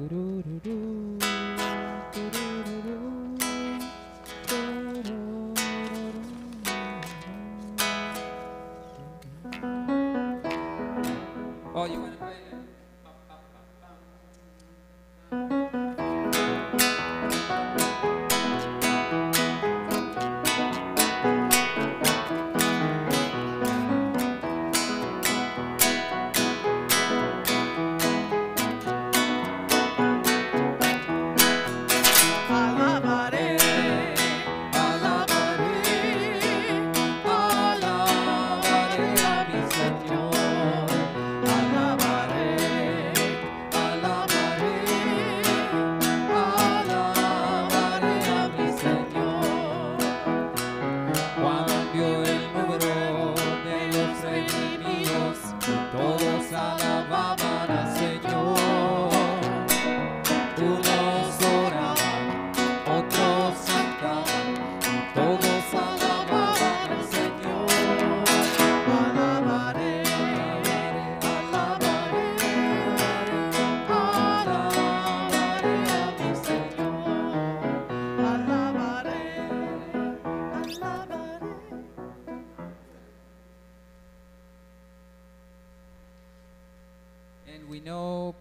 Oh,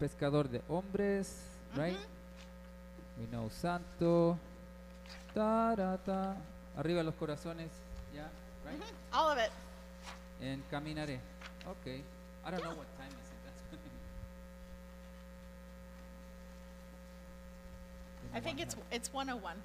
pescador de hombres, right? We know santo. Ta, ra, ta. Arriba los corazones, yeah, right? All of it. And caminaré. Okay. I don't know what time is it. That's I think it's it's 101.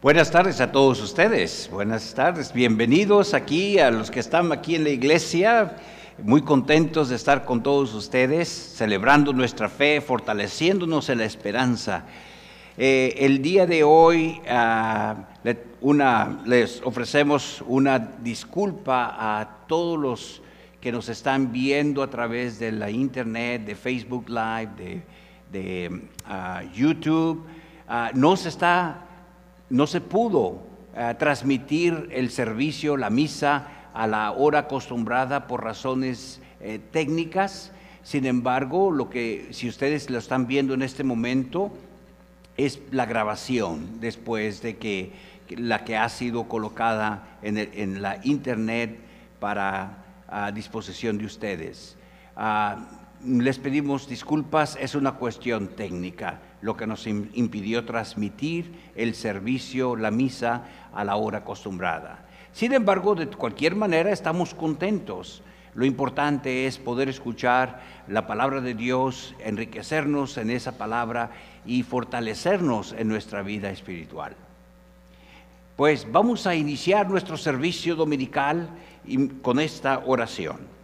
Buenas tardes a todos ustedes. Buenas tardes. Bienvenidos aquí a los que están aquí en la iglesia muy contentos de estar con todos ustedes, celebrando nuestra fe, fortaleciéndonos en la esperanza. Eh, el día de hoy ah, una- les ofrecemos una disculpa a todos los que nos están viendo a través de la internet, de Facebook Live, de, de, ah, YouTube. Ah, no se está no se pudo eh, transmitir el servicio, la misa, a la hora acostumbrada por razones eh, técnicas. Sin embargo, lo que, si ustedes lo están viendo en este momento, es la grabación después de que la que ha sido colocada en, el- en la internet para a disposición de ustedes. Ah, les pedimos disculpas, es una cuestión técnica, lo que nos im- impidió transmitir el servicio, la misa, a la hora acostumbrada. Sin embargo, de cualquier manera estamos contentos. Lo importante es poder escuchar la palabra de Dios, enriquecernos en esa palabra y fortalecernos en nuestra vida espiritual. Pues vamos a iniciar nuestro servicio dominical con esta oración.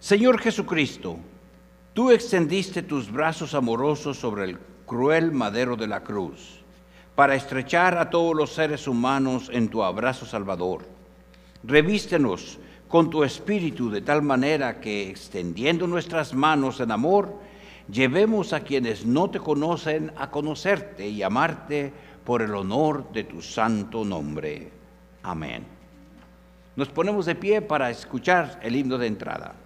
Señor Jesucristo, tú extendiste tus brazos amorosos sobre el cruel madero de la cruz para estrechar a todos los seres humanos en tu abrazo salvador. Revístenos con tu espíritu de tal manera que, extendiendo nuestras manos en amor, llevemos a quienes no te conocen a conocerte y amarte por el honor de tu santo nombre. Amén. Nos ponemos de pie para escuchar el himno de entrada.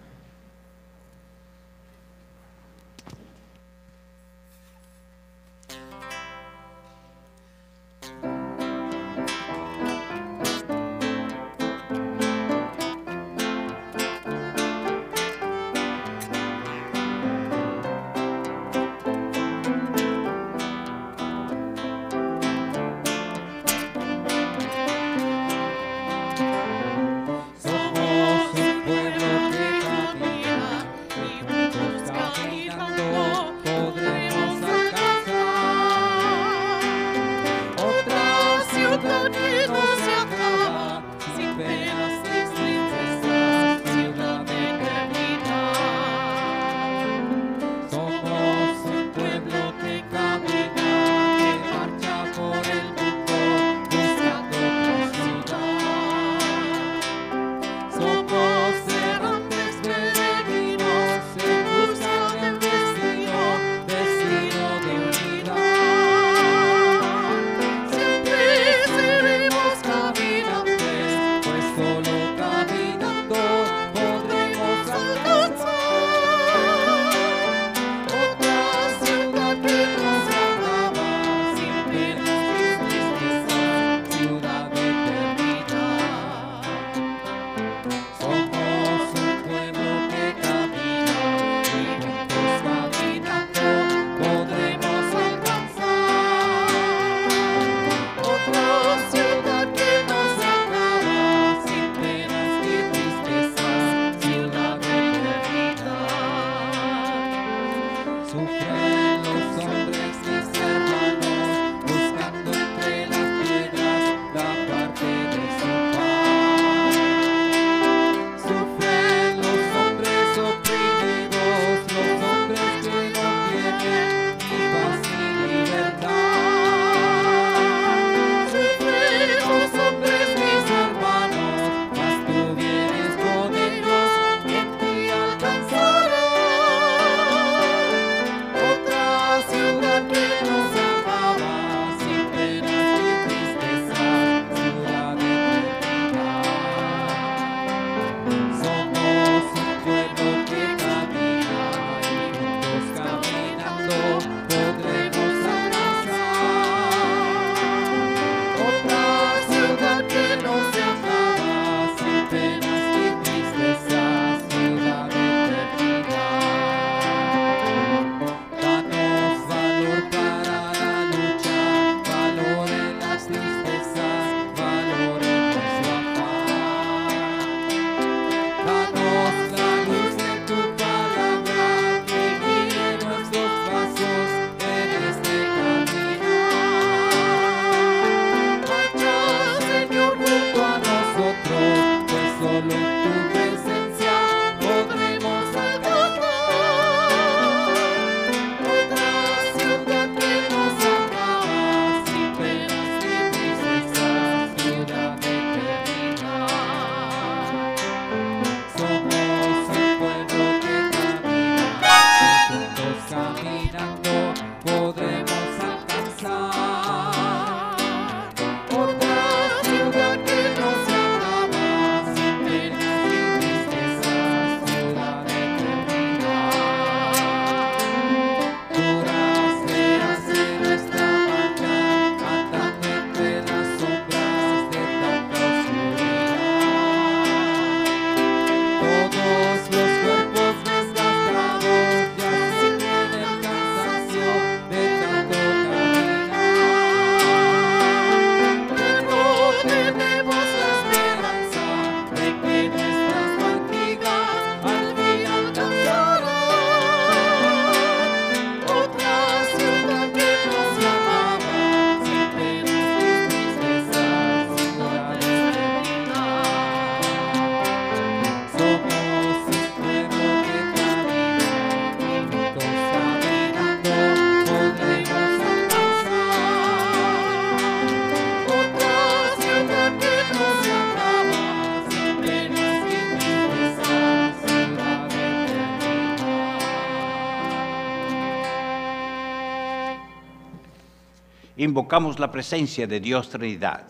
Invocamos la presencia de Dios Trinidad.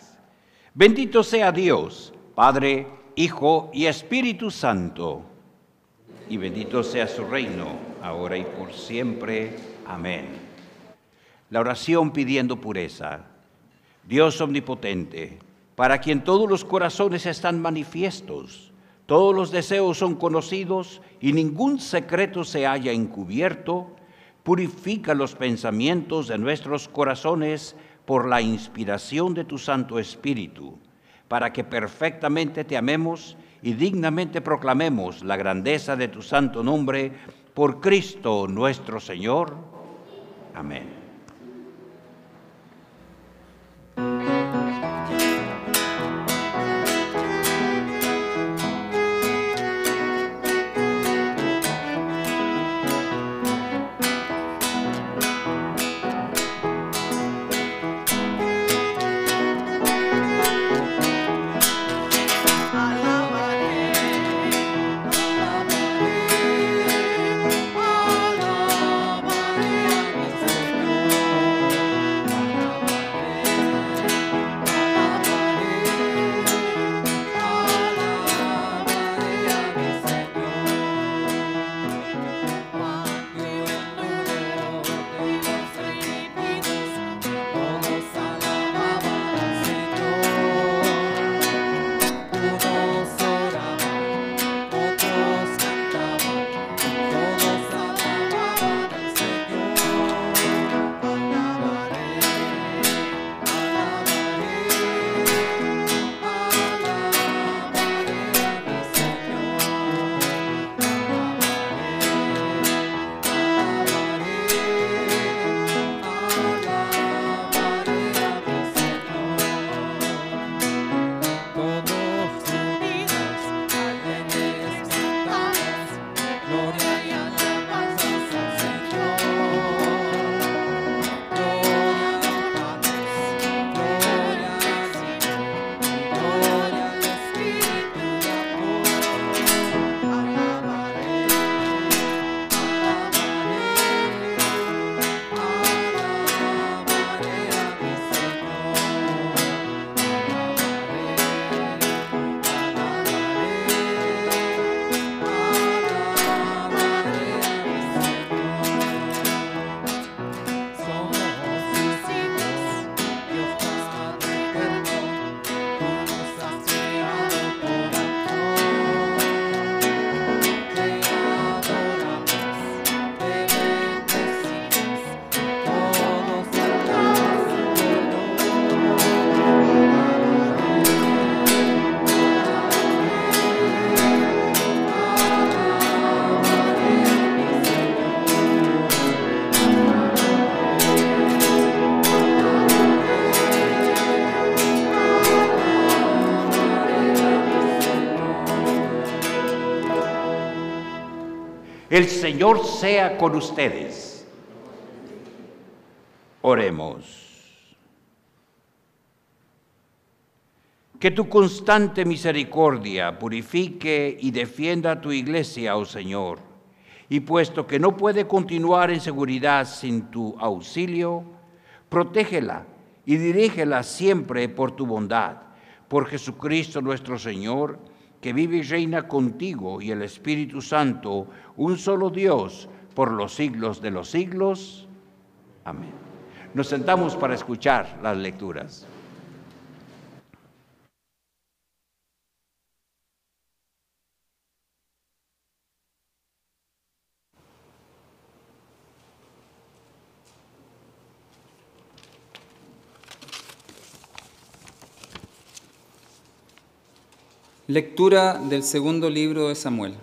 Bendito sea Dios, Padre, Hijo y Espíritu Santo. Y bendito sea su reino, ahora y por siempre. Amén. La oración pidiendo pureza. Dios omnipotente, para quien todos los corazones están manifiestos, todos los deseos son conocidos y ningún secreto se haya encubierto, purifica los pensamientos de nuestros corazones por la inspiración de tu Santo Espíritu, para que perfectamente te amemos y dignamente proclamemos la grandeza de tu santo nombre por Cristo nuestro Señor. Amén. El Señor sea con ustedes. Oremos. Que tu constante misericordia purifique y defienda a tu iglesia, oh Señor. Y puesto que no puede continuar en seguridad sin tu auxilio, protégela y dirígela siempre por tu bondad. Por Jesucristo nuestro Señor, que vive y reina contigo y el Espíritu Santo, un solo Dios, por los siglos de los siglos. Amén. Nos sentamos para escuchar las lecturas. Lectura del segundo libro de Samuel.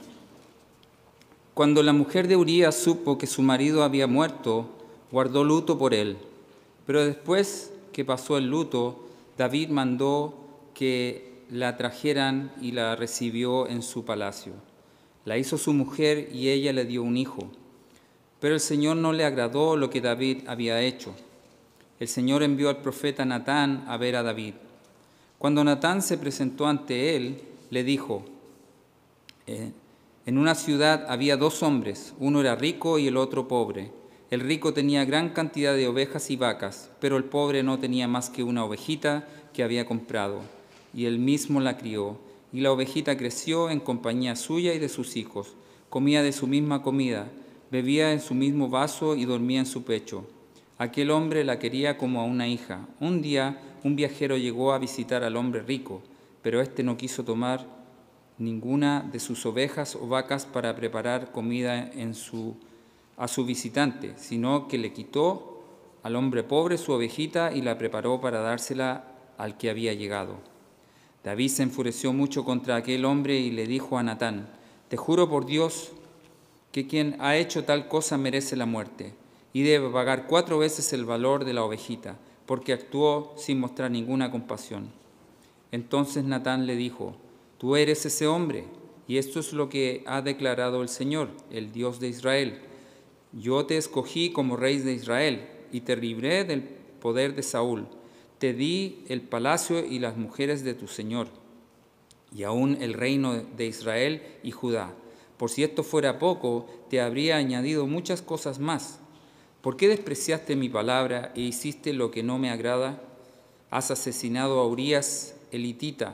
Cuando la mujer de Urías supo que su marido había muerto, guardó luto por él. Pero después que pasó el luto, David mandó que la trajeran y la recibió en su palacio. La hizo su mujer y ella le dio un hijo. Pero el Señor no le agradó lo que David había hecho. El Señor envió al profeta Natán a ver a David. Cuando Natán se presentó ante él, le dijo, eh, en una ciudad había dos hombres, uno era rico y el otro pobre. El rico tenía gran cantidad de ovejas y vacas, pero el pobre no tenía más que una ovejita que había comprado, y él mismo la crió. Y la ovejita creció en compañía suya y de sus hijos, comía de su misma comida, bebía en su mismo vaso y dormía en su pecho. Aquel hombre la quería como a una hija. Un día un viajero llegó a visitar al hombre rico, pero éste no quiso tomar ninguna de sus ovejas o vacas para preparar comida a su visitante, sino que le quitó al hombre pobre su ovejita y la preparó para dársela al que había llegado. David se enfureció mucho contra aquel hombre y le dijo a Natán, te juro por Dios que quien ha hecho tal cosa merece la muerte y debe pagar cuatro veces el valor de la ovejita, porque actuó sin mostrar ninguna compasión. Entonces Natán le dijo, tú eres ese hombre, y esto es lo que ha declarado el Señor, el Dios de Israel. Yo te escogí como rey de Israel, y te libré del poder de Saúl. Te di el palacio y las mujeres de tu Señor, y aún el reino de Israel y Judá. Por si esto fuera poco, te habría añadido muchas cosas más. ¿Por qué despreciaste mi palabra e hiciste lo que no me agrada? Has asesinado a Urias elitita,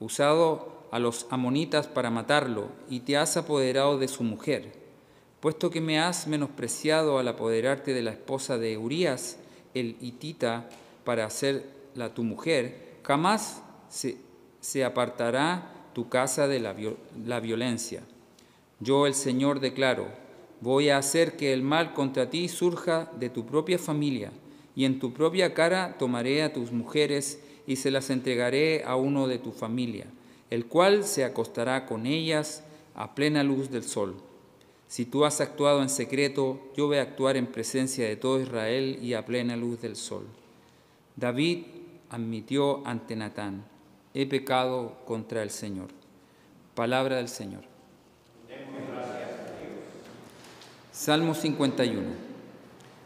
usado a los amonitas para matarlo, y te has apoderado de su mujer. Puesto que me has menospreciado al apoderarte de la esposa de Urias, el hitita, para hacerla tu mujer, jamás se, se apartará tu casa de la, la violencia. Yo, el Señor, declaro, Voy a hacer que el mal contra ti surja de tu propia familia, y en tu propia cara tomaré a tus mujeres y se las entregaré a uno de tu familia, el cual se acostará con ellas a plena luz del sol. Si tú has actuado en secreto, yo voy a actuar en presencia de todo Israel y a plena luz del sol. David admitió ante Natán, he pecado contra el Señor. Palabra del Señor. Salmo 51.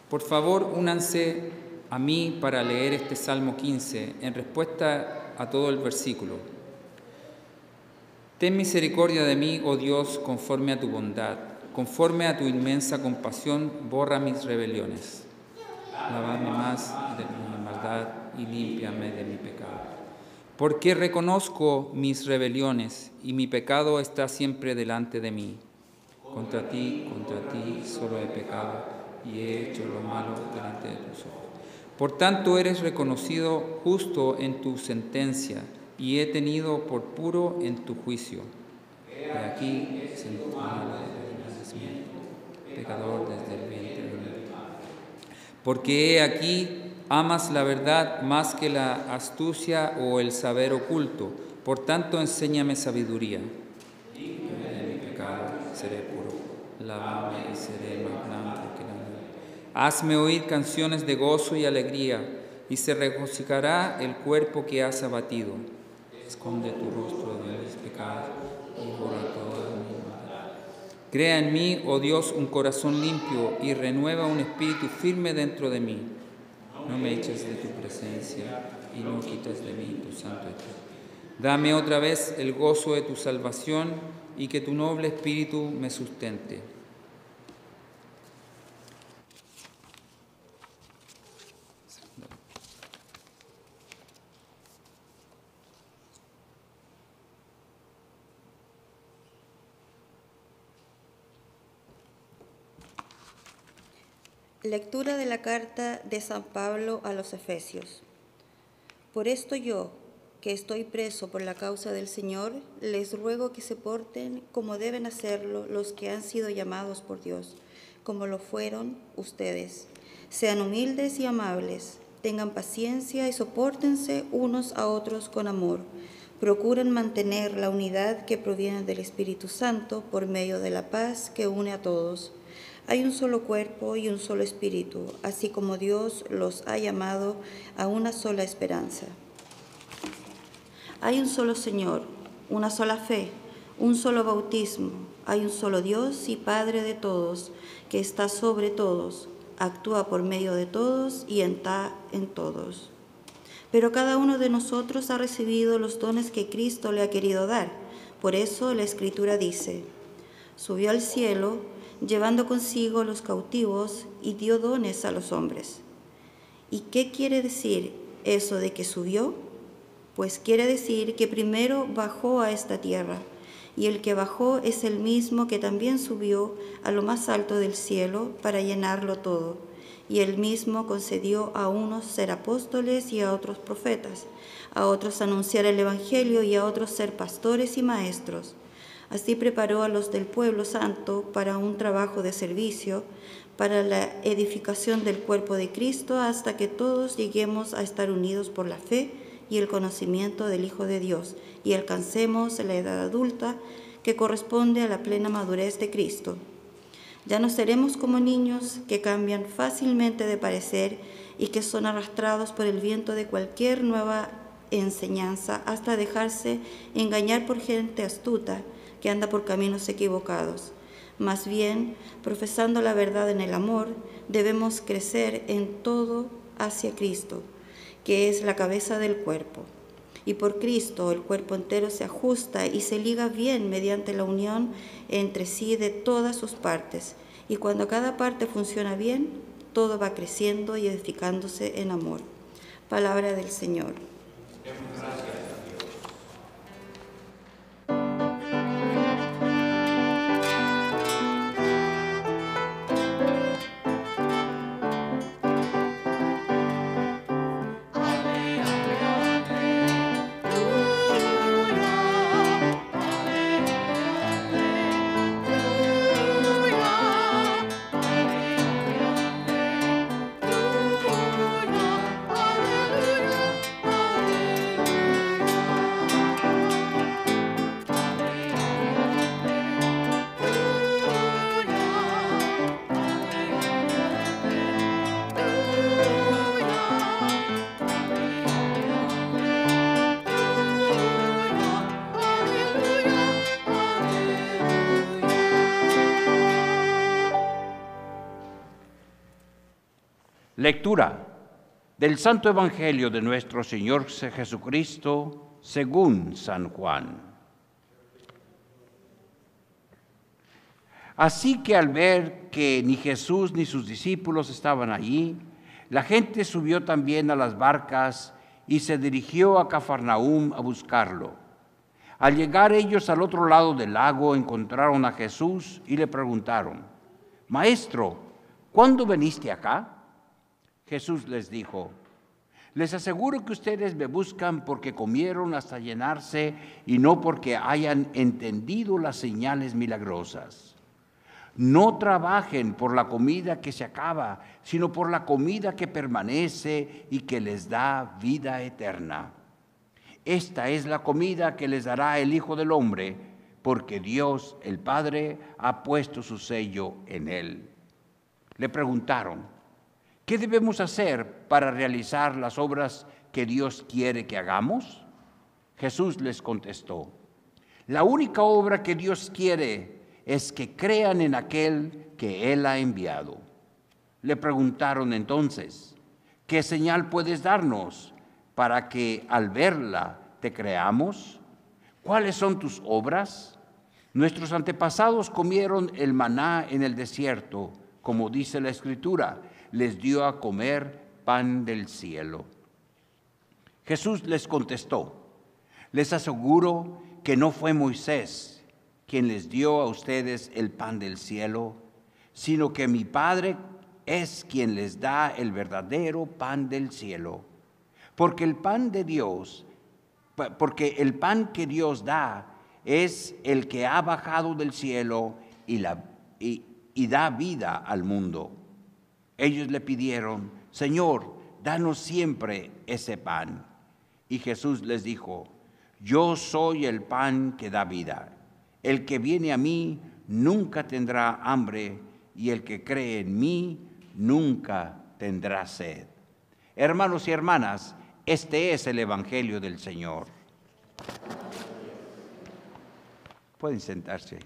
Por favor, únanse a mí para leer este Salmo 15 en respuesta a todo el versículo. Ten misericordia de mí, oh Dios, conforme a tu bondad, conforme a tu inmensa compasión, borra mis rebeliones. Lavadme más de mi maldad y límpiame de mi pecado. Porque reconozco mis rebeliones y mi pecado está siempre delante de mí. Contra ti, contra ti solo he pecado y he hecho lo malo delante de tus ojos. Por tanto, eres reconocido justo en tu sentencia y he tenido por puro en tu juicio. De aquí pecador desde el vientre de Porque he aquí amas la verdad más que la astucia o el saber oculto. Por tanto, enséñame sabiduría. De mi pecado seré puro y seré más blanco que la nieve. Hazme oír canciones de gozo y alegría, y se regocijará el cuerpo que has abatido. Esconde tu rostro de mis pecados y borra toda mi maldad. Crea en mí, oh Dios, un corazón limpio y renueva un espíritu firme dentro de mí. No me eches de tu presencia y no quites de mí tu santo espíritu. Dame otra vez el gozo de tu salvación y que tu noble espíritu me sustente. Lectura de la carta de San Pablo a los Efesios. Por esto yo, que estoy preso por la causa del Señor, les ruego que se porten como deben hacerlo los que han sido llamados por Dios, como lo fueron ustedes. Sean humildes y amables, tengan paciencia y soportense unos a otros con amor. Procuren mantener la unidad que proviene del Espíritu Santo por medio de la paz que une a todos. Hay un solo cuerpo y un solo espíritu, así como Dios los ha llamado a una sola esperanza. Hay un solo Señor, una sola fe, un solo bautismo. Hay un solo Dios y Padre de todos, que está sobre todos, actúa por medio de todos y está en todos. Pero cada uno de nosotros ha recibido los dones que Cristo le ha querido dar. Por eso la Escritura dice, subió al cielo llevando consigo los cautivos y dio dones a los hombres. ¿Y qué quiere decir eso de que subió? Pues quiere decir que primero bajó a esta tierra, y el que bajó es el mismo que también subió a lo más alto del cielo para llenarlo todo. Y él mismo concedió a unos ser apóstoles y a otros profetas, a otros anunciar el Evangelio y a otros ser pastores y maestros. Así preparó a los del pueblo santo para un trabajo de servicio, para la edificación del cuerpo de Cristo, hasta que todos lleguemos a estar unidos por la fe y el conocimiento del Hijo de Dios y alcancemos la edad adulta que corresponde a la plena madurez de Cristo. Ya no seremos como niños que cambian fácilmente de parecer y que son arrastrados por el viento de cualquier nueva enseñanza hasta dejarse engañar por gente astuta que anda por caminos equivocados. Más bien, profesando la verdad en el amor, debemos crecer en todo hacia Cristo que es la cabeza del cuerpo. Y por Cristo el cuerpo entero se ajusta y se liga bien mediante la unión entre sí de todas sus partes. Y cuando cada parte funciona bien, todo va creciendo y edificándose en amor. Palabra del Señor. Lectura del Santo Evangelio de nuestro Señor Jesucristo según San Juan. Así que al ver que ni Jesús ni sus discípulos estaban allí, la gente subió también a las barcas y se dirigió a Cafarnaúm a buscarlo. Al llegar ellos al otro lado del lago encontraron a Jesús y le preguntaron, Maestro, ¿cuándo veniste acá? Jesús les dijo, les aseguro que ustedes me buscan porque comieron hasta llenarse y no porque hayan entendido las señales milagrosas. No trabajen por la comida que se acaba, sino por la comida que permanece y que les da vida eterna. Esta es la comida que les dará el Hijo del Hombre, porque Dios el Padre ha puesto su sello en él. Le preguntaron, ¿Qué debemos hacer para realizar las obras que Dios quiere que hagamos? Jesús les contestó, la única obra que Dios quiere es que crean en aquel que Él ha enviado. Le preguntaron entonces, ¿qué señal puedes darnos para que al verla te creamos? ¿Cuáles son tus obras? Nuestros antepasados comieron el maná en el desierto, como dice la Escritura les dio a comer pan del cielo. Jesús les contestó, les aseguro que no fue Moisés quien les dio a ustedes el pan del cielo, sino que mi Padre es quien les da el verdadero pan del cielo. Porque el pan de Dios, porque el pan que Dios da es el que ha bajado del cielo y, y da vida al mundo. Ellos le pidieron, Señor, danos siempre ese pan. Y Jesús les dijo, yo soy el pan que da vida. El que viene a mí nunca tendrá hambre y el que cree en mí nunca tendrá sed. Hermanos y hermanas, este es el Evangelio del Señor. Pueden sentarse.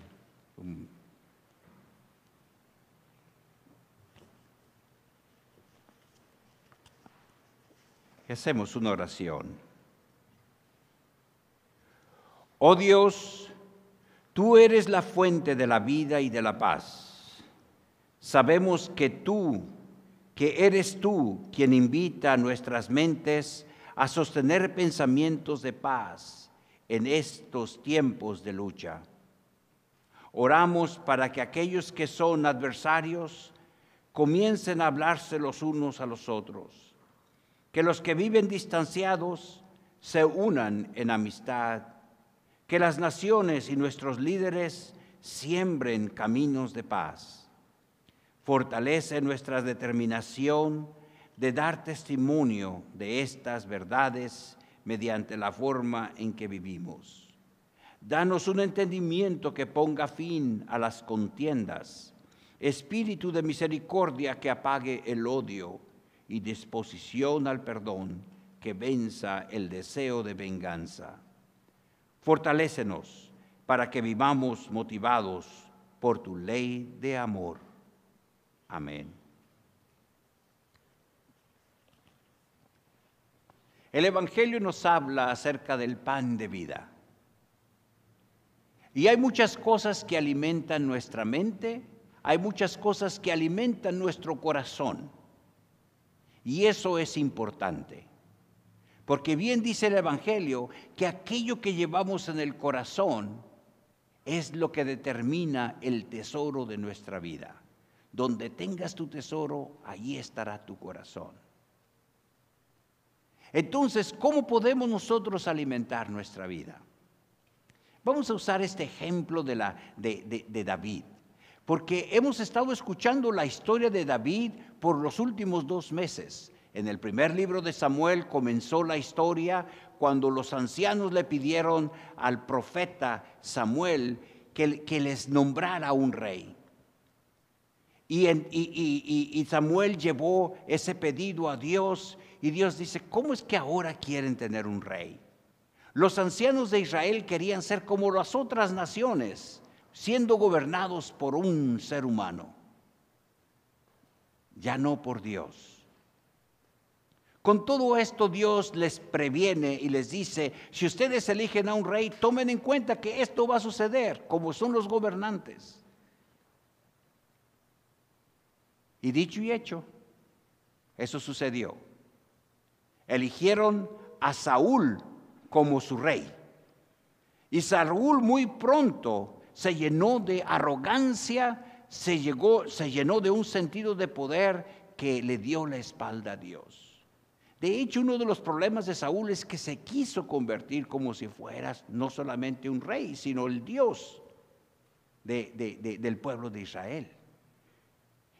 Hacemos una oración. Oh Dios, tú eres la fuente de la vida y de la paz. Sabemos que tú, que eres tú quien invita a nuestras mentes a sostener pensamientos de paz en estos tiempos de lucha. Oramos para que aquellos que son adversarios comiencen a hablarse los unos a los otros, que los que viven distanciados se unan en amistad, que las naciones y nuestros líderes siembren caminos de paz. Fortalece nuestra determinación de dar testimonio de estas verdades mediante la forma en que vivimos. Danos un entendimiento que ponga fin a las contiendas, espíritu de misericordia que apague el odio y disposición al perdón que venza el deseo de venganza. Fortalécenos para que vivamos motivados por tu ley de amor. Amén. El Evangelio nos habla acerca del pan de vida. Y hay muchas cosas que alimentan nuestra mente, hay muchas cosas que alimentan nuestro corazón. Y eso es importante. Porque bien dice el Evangelio que aquello que llevamos en el corazón es lo que determina el tesoro de nuestra vida. Donde tengas tu tesoro, allí estará tu corazón. Entonces, ¿cómo podemos nosotros alimentar nuestra vida? Vamos a usar este ejemplo de, la, de, de David, porque hemos estado escuchando la historia de David por los últimos dos meses. En el primer libro de Samuel comenzó la historia cuando los ancianos le pidieron al profeta Samuel que, les nombrara un rey. Y, Samuel llevó ese pedido a Dios y Dios dice, ¿cómo es que ahora quieren tener un rey? Los ancianos de Israel querían ser como las otras naciones, siendo gobernados por un ser humano, ya no por Dios. Con todo esto Dios les previene y les dice, si ustedes eligen a un rey, tomen en cuenta que esto va a suceder, como son los gobernantes. Y dicho y hecho, eso sucedió. Eligieron a Saúl como su rey. Y Saúl muy pronto se llenó de arrogancia, se, llegó, se llenó de un sentido de poder que le dio la espalda a Dios. De hecho, uno de los problemas de Saúl es que se quiso convertir como si fueras no solamente un rey, sino el Dios del pueblo de Israel.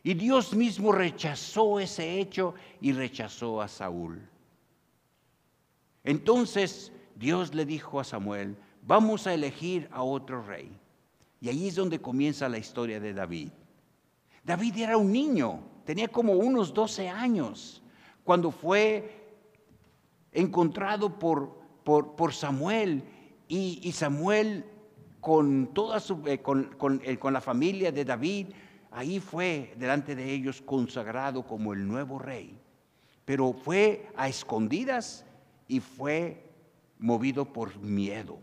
Y Dios mismo rechazó ese hecho y rechazó a Saúl. Entonces Dios le dijo a Samuel, vamos a elegir a otro rey. Y ahí es donde comienza la historia de David. David era un niño, tenía como unos 12 años cuando fue encontrado por, por, Samuel y, Samuel con, toda su, eh, eh, con la familia de David, ahí fue delante de ellos consagrado como el nuevo rey. Pero fue a escondidas y fue movido por miedo.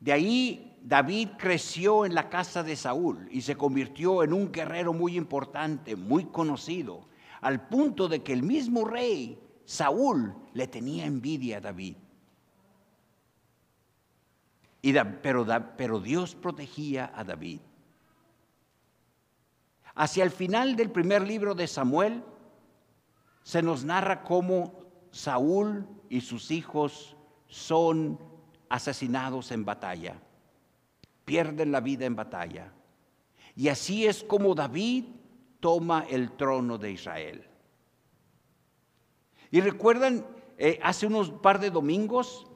De ahí David creció en la casa de Saúl y se convirtió en un guerrero muy importante, muy conocido al punto de que el mismo rey, Saúl, le tenía envidia a David. pero, pero Dios protegía a David. Hacia el final del primer libro de Samuel, se nos narra cómo Saúl y sus hijos son asesinados en batalla, pierden la vida en batalla. Y así es como David toma el trono de Israel. Y recuerdan, eh, hace unos par de domingos,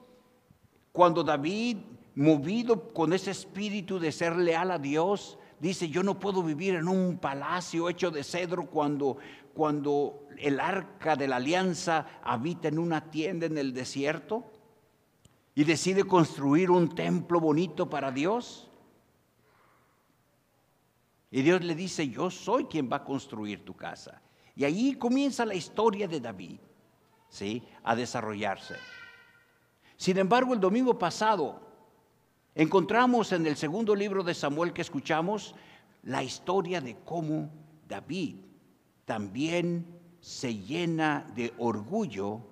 cuando David, movido con ese espíritu de ser leal a Dios, dice, yo no puedo vivir en un palacio hecho de cedro cuando, cuando el arca de la alianza habita en una tienda en el desierto y decide construir un templo bonito para Dios. Y Dios le dice, yo soy quien va a construir tu casa. Y ahí comienza la historia de David, ¿sí? A desarrollarse. Sin embargo, el domingo pasado encontramos en el segundo libro de Samuel que escuchamos la historia de cómo David también se llena de orgullo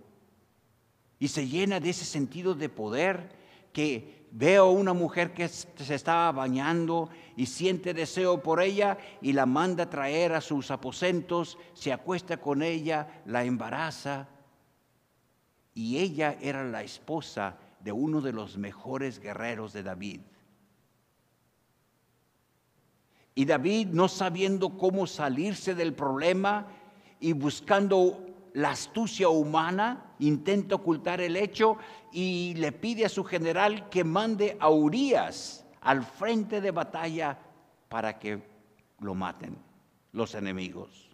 y se llena de ese sentido de poder que veo una mujer que se estaba bañando y siente deseo por ella y la manda a traer a sus aposentos, se acuesta con ella, la embaraza y ella era la esposa de uno de los mejores guerreros de David. Y David, no sabiendo cómo salirse del problema y buscando la astucia humana, intenta ocultar el hecho y le pide a su general que mande a Urias al frente de batalla para que lo maten los enemigos.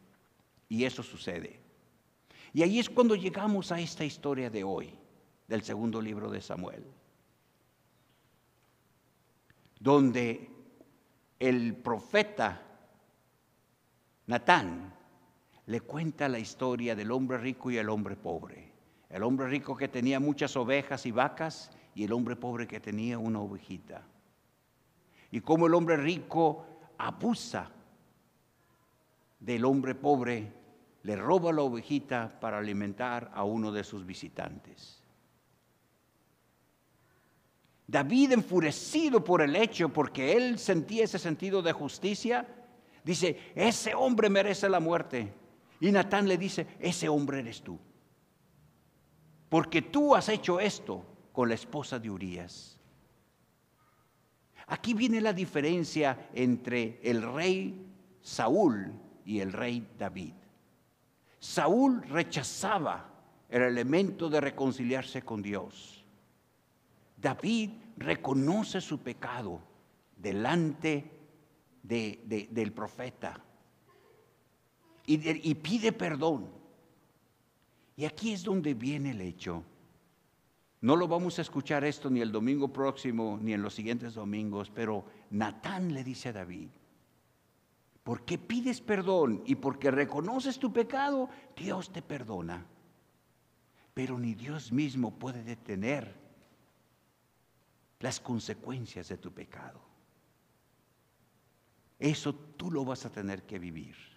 Y eso sucede. Y ahí es cuando llegamos a esta historia de hoy, del segundo libro de Samuel, donde el profeta Natán le cuenta la historia del hombre rico y el hombre pobre. El hombre rico que tenía muchas ovejas y vacas y el hombre pobre que tenía una ovejita. Y cómo el hombre rico abusa del hombre pobre, le roba la ovejita para alimentar a uno de sus visitantes. David, enfurecido por el hecho, porque él sentía ese sentido de justicia, dice, ese hombre merece la muerte. Y Natán le dice, ese hombre eres tú. Porque tú has hecho esto con la esposa de Urias. Aquí viene la diferencia entre el rey Saúl y el rey David. Saúl rechazaba el elemento de reconciliarse con Dios. David reconoce su pecado delante del profeta y, pide perdón. Y aquí es donde viene el hecho. No lo vamos a escuchar esto ni el domingo próximo ni en los siguientes domingos, pero Natán le dice a David, porque pides perdón y porque reconoces tu pecado, Dios te perdona. Pero ni Dios mismo puede detener las consecuencias de tu pecado. Eso tú lo vas a tener que vivir.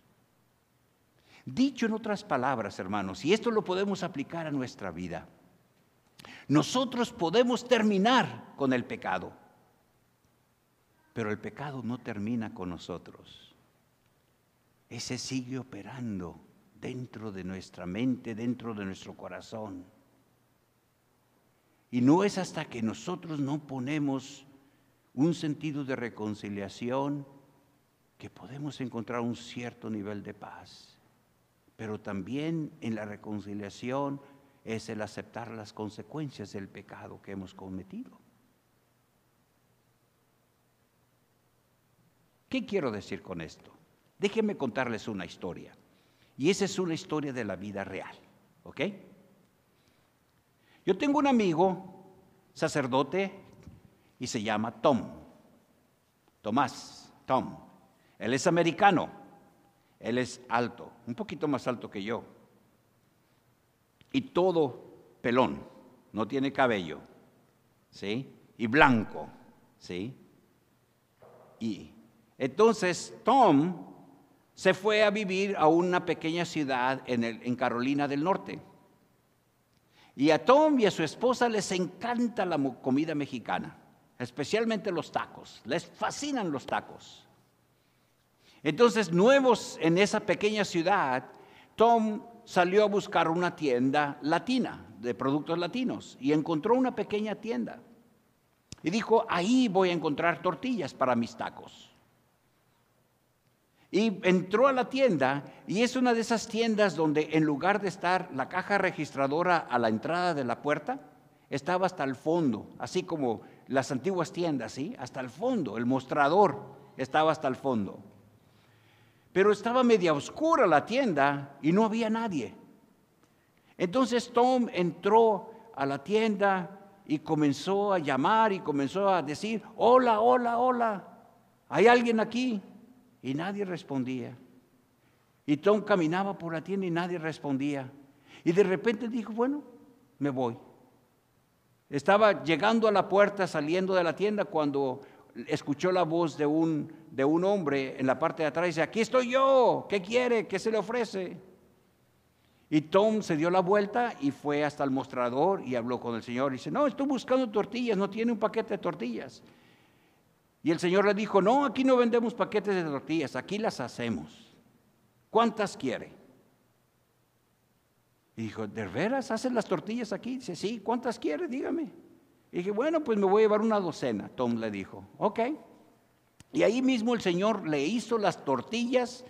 Dicho en otras palabras, hermanos, y esto lo podemos aplicar a nuestra vida, nosotros podemos terminar con el pecado, pero el pecado no termina con nosotros. Ese sigue operando dentro de nuestra mente, dentro de nuestro corazón. Y no es hasta que nosotros no ponemos un sentido de reconciliación que podemos encontrar un cierto nivel de paz. Pero también en la reconciliación es el aceptar las consecuencias del pecado que hemos cometido. ¿Qué quiero decir con esto? Déjenme contarles una historia. Y esa es una historia de la vida real. ¿Ok? Yo tengo un amigo, sacerdote, y se llama Tom. Tomás, Tom. Él es americano. Él es alto, un poquito más alto que yo. Y todo pelón, no tiene cabello. ¿Sí? Y blanco. ¿Sí? Y entonces Tom se fue a vivir a una pequeña ciudad en, en Carolina del Norte. Y a Tom y a su esposa les encanta la comida mexicana, especialmente los tacos. Les fascinan los tacos. Entonces, nuevos en esa pequeña ciudad, Tom salió a buscar una tienda latina, de productos latinos, y encontró una pequeña tienda. Y dijo, ahí voy a encontrar tortillas para mis tacos. Y entró a la tienda y es una de esas tiendas donde en lugar de estar la caja registradora a la entrada de la puerta, estaba hasta el fondo, así como las antiguas tiendas, ¿sí? Hasta el fondo, el mostrador estaba hasta el fondo. Pero estaba media oscura la tienda y no había nadie. Entonces Tom entró a la tienda y comenzó a llamar y comenzó a decir, hola, hola, hola, ¿hay alguien aquí? Y nadie respondía. Y Tom caminaba por la tienda y nadie respondía. Y de repente dijo, bueno, me voy. Estaba llegando a la puerta, saliendo de la tienda, cuando escuchó la voz de un, de un hombre en la parte de atrás y dice, aquí estoy yo, ¿qué quiere? ¿Qué se le ofrece? Y Tom se dio la vuelta y fue hasta el mostrador y habló con el Señor. Y dice, no, estoy buscando tortillas, no tiene un paquete de tortillas. Y el Señor le dijo, no, aquí no vendemos paquetes de tortillas, aquí las hacemos. ¿Cuántas quiere? Y dijo, ¿de veras hacen las tortillas aquí? Dice, sí, ¿cuántas quiere? Dígame. Y dije, bueno, pues me voy a llevar una docena. Tom le dijo, ok. Y ahí mismo el Señor le hizo las tortillas,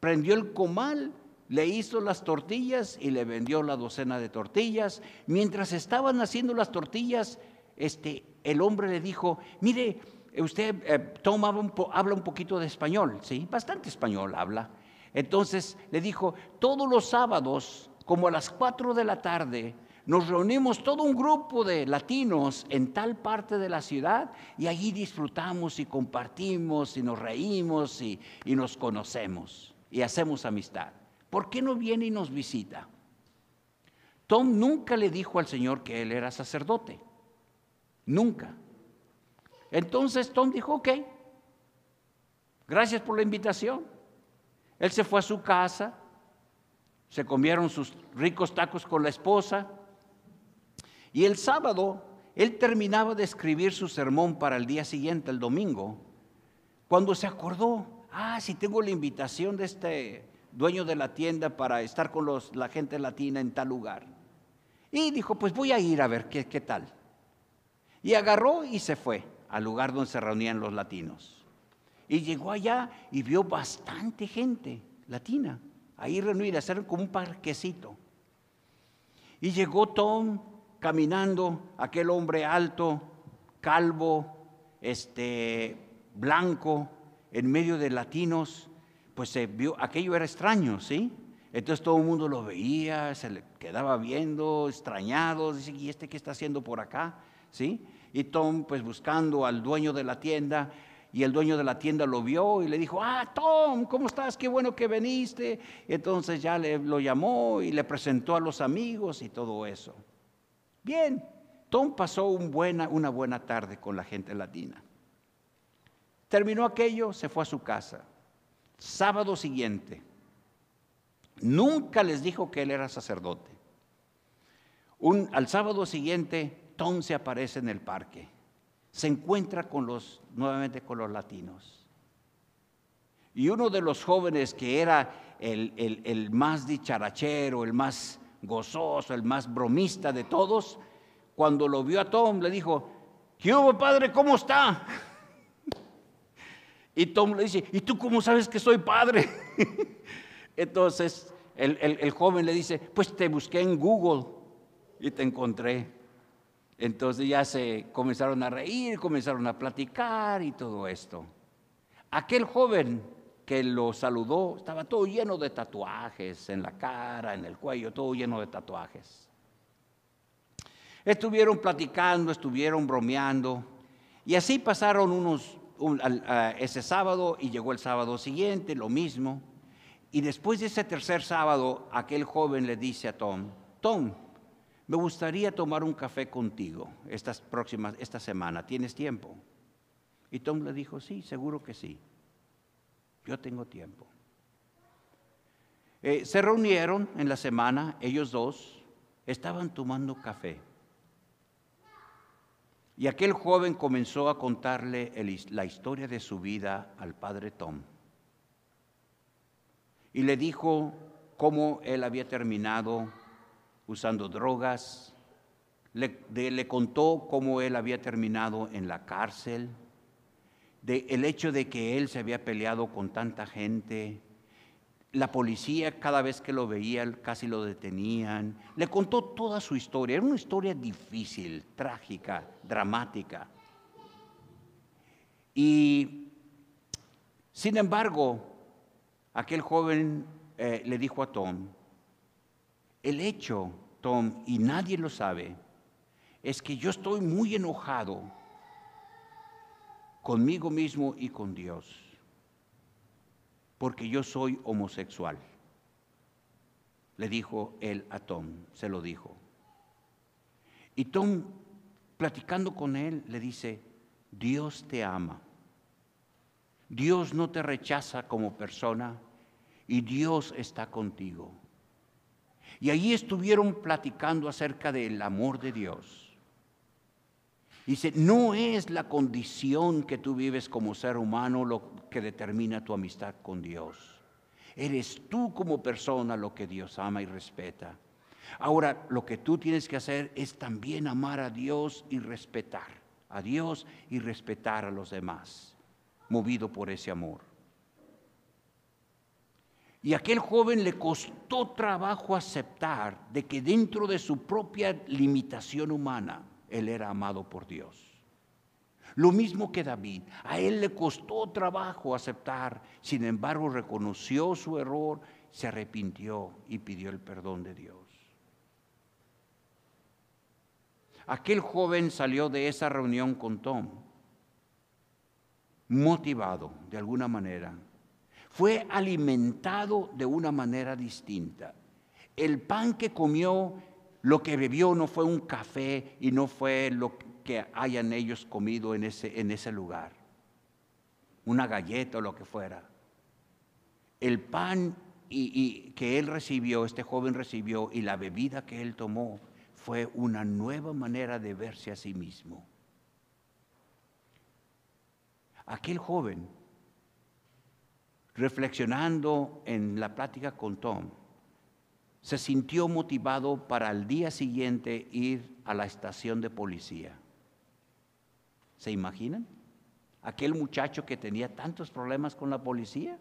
prendió el comal, le hizo las tortillas y le vendió la docena de tortillas. Mientras estaban haciendo las tortillas, este, el hombre le dijo, mire, usted, eh, Tom habla un, poquito de español, ¿sí? Bastante español habla. Entonces le dijo, todos los sábados, como a las 4 de la tarde, nos reunimos todo un grupo de latinos en tal parte de la ciudad y allí disfrutamos y compartimos y nos reímos y, nos conocemos y hacemos amistad. ¿Por qué no viene y nos visita? Tom nunca le dijo al Señor que él era sacerdote. Nunca. Entonces Tom dijo, ok, gracias por la invitación. Él se fue a su casa, se comieron sus ricos tacos con la esposa y el sábado él terminaba de escribir su sermón para el día siguiente, el domingo, cuando se acordó, ah, si tengo la invitación de este dueño de la tienda para estar con los, la gente latina en tal lugar. Y dijo, pues voy a ir a ver qué, qué tal. Y agarró y se fue al lugar donde se reunían los latinos. Y llegó allá y vio bastante gente latina ahí reunida, hacer como un parquecito. Y llegó Tom caminando, aquel hombre alto, calvo, este, blanco, en medio de latinos, pues se vio, aquello era extraño, ¿sí? Entonces todo el mundo lo veía, se le quedaba viendo, extrañado, dice, ¿y este qué está haciendo por acá? ¿Sí? Y Tom, pues buscando al dueño de la tienda, y el dueño de la tienda lo vio y le dijo, ah, Tom, ¿cómo estás? Qué bueno que viniste. entonces ya le, lo llamó y le presentó a los amigos y todo eso. Bien, Tom pasó una buena tarde con la gente latina. Terminó aquello, se fue a su casa. Sábado siguiente, nunca les dijo que él era sacerdote. Un, al sábado siguiente, Tom se aparece en el parque. Se encuentra con los, nuevamente con los latinos. Y uno de los jóvenes que era el más dicharachero, el más gozoso, el más bromista de todos, cuando lo vio a Tom, le dijo, ¿qué hubo, padre? ¿Cómo está? Y Tom le dice, ¿y tú cómo sabes que soy padre? Entonces el, el, joven le dice, pues te busqué en Google y te encontré. Entonces ya se comenzaron a reír, comenzaron a platicar y todo esto. Aquel joven que lo saludó, estaba todo lleno de tatuajes en la cara, en el cuello, todo lleno de tatuajes. Estuvieron platicando, estuvieron bromeando, y así pasaron unos, ese sábado y llegó el sábado siguiente, lo mismo. Y después de ese tercer sábado, aquel joven le dice a Tom, Tom, me gustaría tomar un café contigo estas próximas, esta semana, ¿tienes tiempo? Y Tom le dijo, sí, seguro que sí. Yo tengo tiempo. Eh, se reunieron en la semana, ellos dos, estaban tomando café. Y aquel joven comenzó a contarle la historia de su vida al padre Tom. Y le dijo cómo él había terminado usando drogas. Le, le contó cómo él había terminado en la cárcel el hecho de que él se había peleado con tanta gente. La policía cada vez que lo veía casi lo detenían. Le contó toda su historia. Era una historia difícil, trágica, dramática. Y sin embargo, aquel joven eh, le dijo a Tom, el hecho, Tom, y nadie lo sabe, es que yo estoy muy enojado conmigo mismo y con Dios, porque yo soy homosexual. Le dijo él a Tom, se lo dijo. Y Tom, platicando con él, le dice, Dios te ama. Dios no te rechaza como persona y Dios está contigo. Y allí estuvieron platicando acerca del amor de Dios. Dice, no es la condición que tú vives como ser humano lo que determina tu amistad con Dios. Eres tú como persona lo que Dios ama y respeta. Ahora, lo que tú tienes que hacer es también amar a Dios y respetar a Dios y respetar a los demás, movido por ese amor. Y aquel joven le costó trabajo aceptar de que dentro de su propia limitación humana, él era amado por Dios. Lo mismo que David, a él le costó trabajo aceptar, sin embargo reconoció su error, se arrepintió y pidió el perdón de Dios. Aquel joven salió de esa reunión con Tom, motivado de alguna manera. Fue alimentado de una manera distinta. El pan que comió, lo que bebió no fue un café y no fue lo que hayan ellos comido en ese, en ese lugar. Una galleta o lo que fuera. El pan y, que él recibió, este joven recibió, y la bebida que él tomó, fue una nueva manera de verse a sí mismo. Aquel joven, reflexionando en la plática con Tom, se sintió motivado para al día siguiente ir a la estación de policía. ¿Se imaginan? Aquel muchacho que tenía tantos problemas con la policía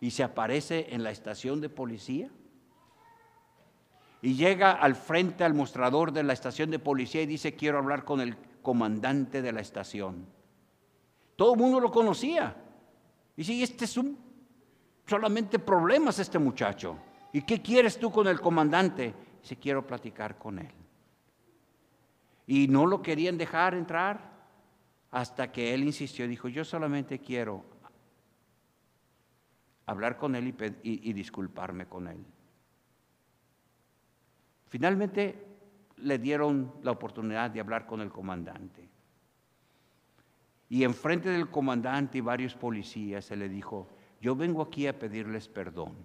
y se aparece en la estación de policía y llega al frente al mostrador de la estación de policía y dice, quiero hablar con el comandante de la estación. Todo el mundo lo conocía. Y dice, este es un solamente problemas este muchacho. ¿Y qué quieres tú con el comandante? Dice, quiero platicar con él. Y no lo querían dejar entrar hasta que él insistió, dijo, yo solamente quiero hablar con él y, y disculparme con él. Finalmente le dieron la oportunidad de hablar con el comandante. Y enfrente del comandante y varios policías se le dijo, yo vengo aquí a pedirles perdón,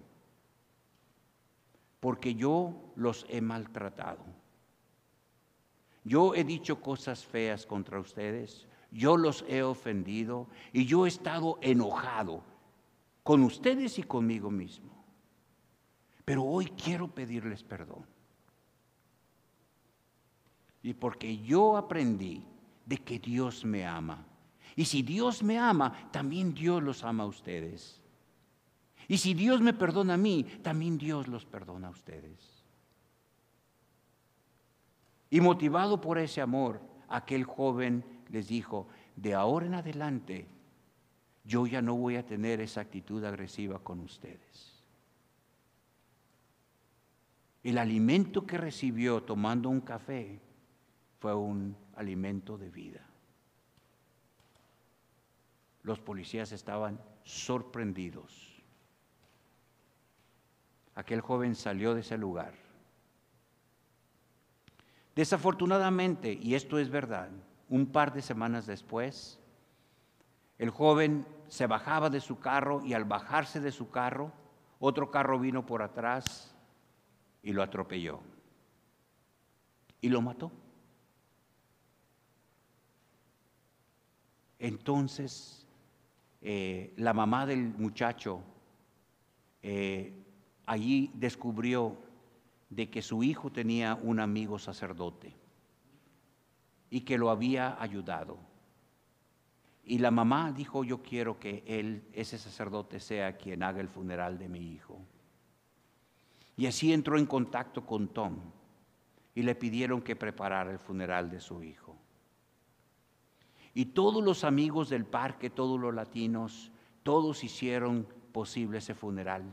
porque yo los he maltratado. Yo he dicho cosas feas contra ustedes, yo los he ofendido y yo he estado enojado con ustedes y conmigo mismo. Pero hoy quiero pedirles perdón. Y porque yo aprendí de que Dios me ama. Y si Dios me ama, también Dios los ama a ustedes. Y si Dios me perdona a mí, también Dios los perdona a ustedes. Y motivado por ese amor, aquel joven les dijo, de ahora en adelante, yo ya no voy a tener esa actitud agresiva con ustedes. El alimento que recibió tomando un café fue un alimento de vida. Los policías estaban sorprendidos. Aquel joven salió de ese lugar. Desafortunadamente, y esto es verdad, un par de semanas después, el joven se bajaba de su carro y al bajarse de su carro, otro carro vino por atrás y lo atropelló y lo mató. Entonces, eh, la mamá del muchacho eh, allí descubrió de que su hijo tenía un amigo sacerdote y que lo había ayudado. Y la mamá dijo, yo quiero que él, ese sacerdote, sea quien haga el funeral de mi hijo. Y así entró en contacto con Tom y le pidieron que preparara el funeral de su hijo. Y todos los amigos del parque, todos los latinos, todos hicieron posible ese funeral.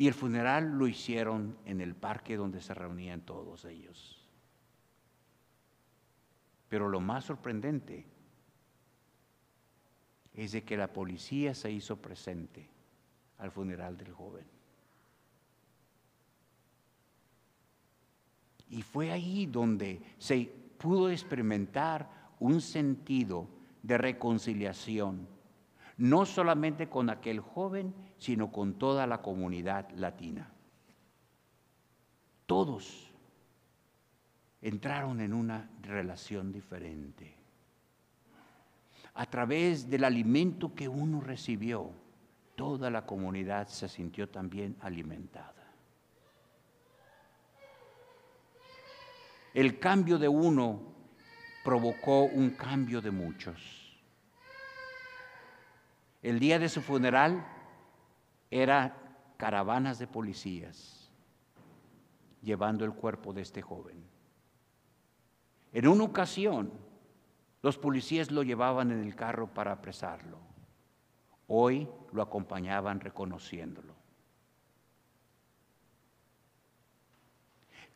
Y el funeral lo hicieron en el parque donde se reunían todos ellos. Pero lo más sorprendente es de que la policía se hizo presente al funeral del joven. Y fue ahí donde se pudo experimentar un sentido de reconciliación, no solamente con aquel joven, sino con toda la comunidad latina. Todos entraron en una relación diferente. A través del alimento que uno recibió, toda la comunidad se sintió también alimentada. El cambio de uno provocó un cambio de muchos. El día de su funeral era caravanas de policías llevando el cuerpo de este joven. En una ocasión, los policías lo llevaban en el carro para apresarlo. Hoy lo acompañaban reconociéndolo.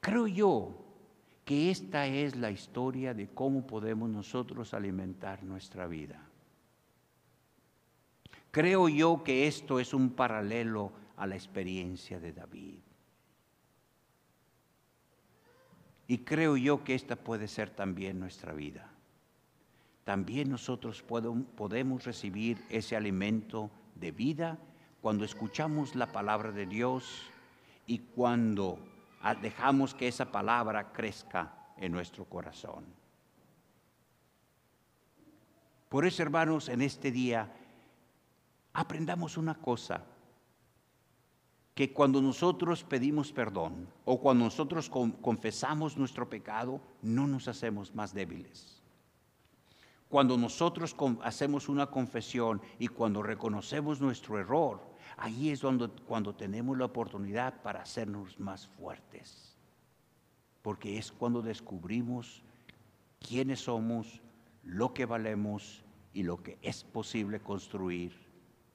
Creo yo que esta es la historia de cómo podemos nosotros alimentar nuestra vida. Creo yo que esto es un paralelo a la experiencia de David. Y creo yo que esta puede ser también nuestra vida. También nosotros podemos recibir ese alimento de vida cuando escuchamos la palabra de Dios y cuando dejamos que esa palabra crezca en nuestro corazón. Por eso, hermanos, en este día aprendamos una cosa, que cuando nosotros pedimos perdón o cuando nosotros confesamos nuestro pecado, no nos hacemos más débiles. Cuando nosotros hacemos una confesión y cuando reconocemos nuestro error, ahí es cuando, tenemos la oportunidad para hacernos más fuertes. Porque es cuando descubrimos quiénes somos, lo que valemos y lo que es posible construir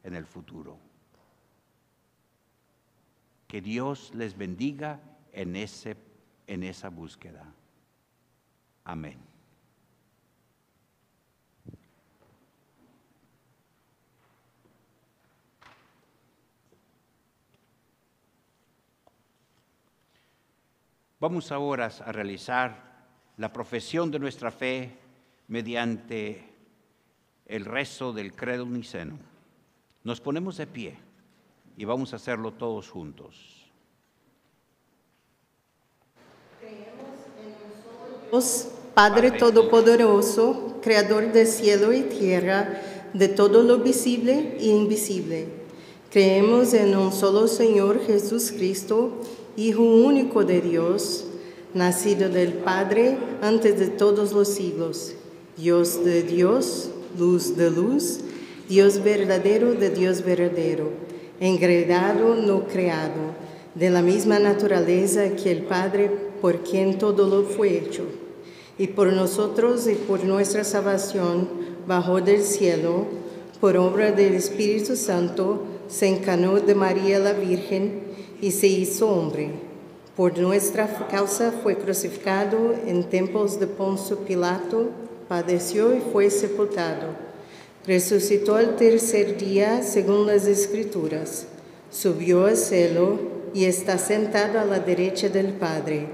en el futuro. Que Dios les bendiga en, ese, en esa búsqueda. Amén. Vamos ahora a realizar la profesión de nuestra fe mediante el rezo del credo uniceno. Nos ponemos de pie y vamos a hacerlo todos juntos. Dios, Padre Todopoderoso, Creador del cielo y tierra, de todo lo visible e invisible. Creemos en un solo Señor Jesucristo, Hijo único de Dios, nacido del Padre antes de todos los siglos, Dios de Dios, luz de luz, Dios verdadero de Dios verdadero, engredado, no creado, de la misma naturaleza que el Padre por quien todo lo fue hecho. Y por nosotros y por nuestra salvación, bajó del cielo, por obra del Espíritu Santo, se encanó de María la Virgen y se hizo hombre. Por nuestra causa fue crucificado en tiempos de Poncio Pilato, padeció y fue sepultado. Resucitó al tercer día según las Escrituras, subió al cielo y está sentado a la derecha del Padre.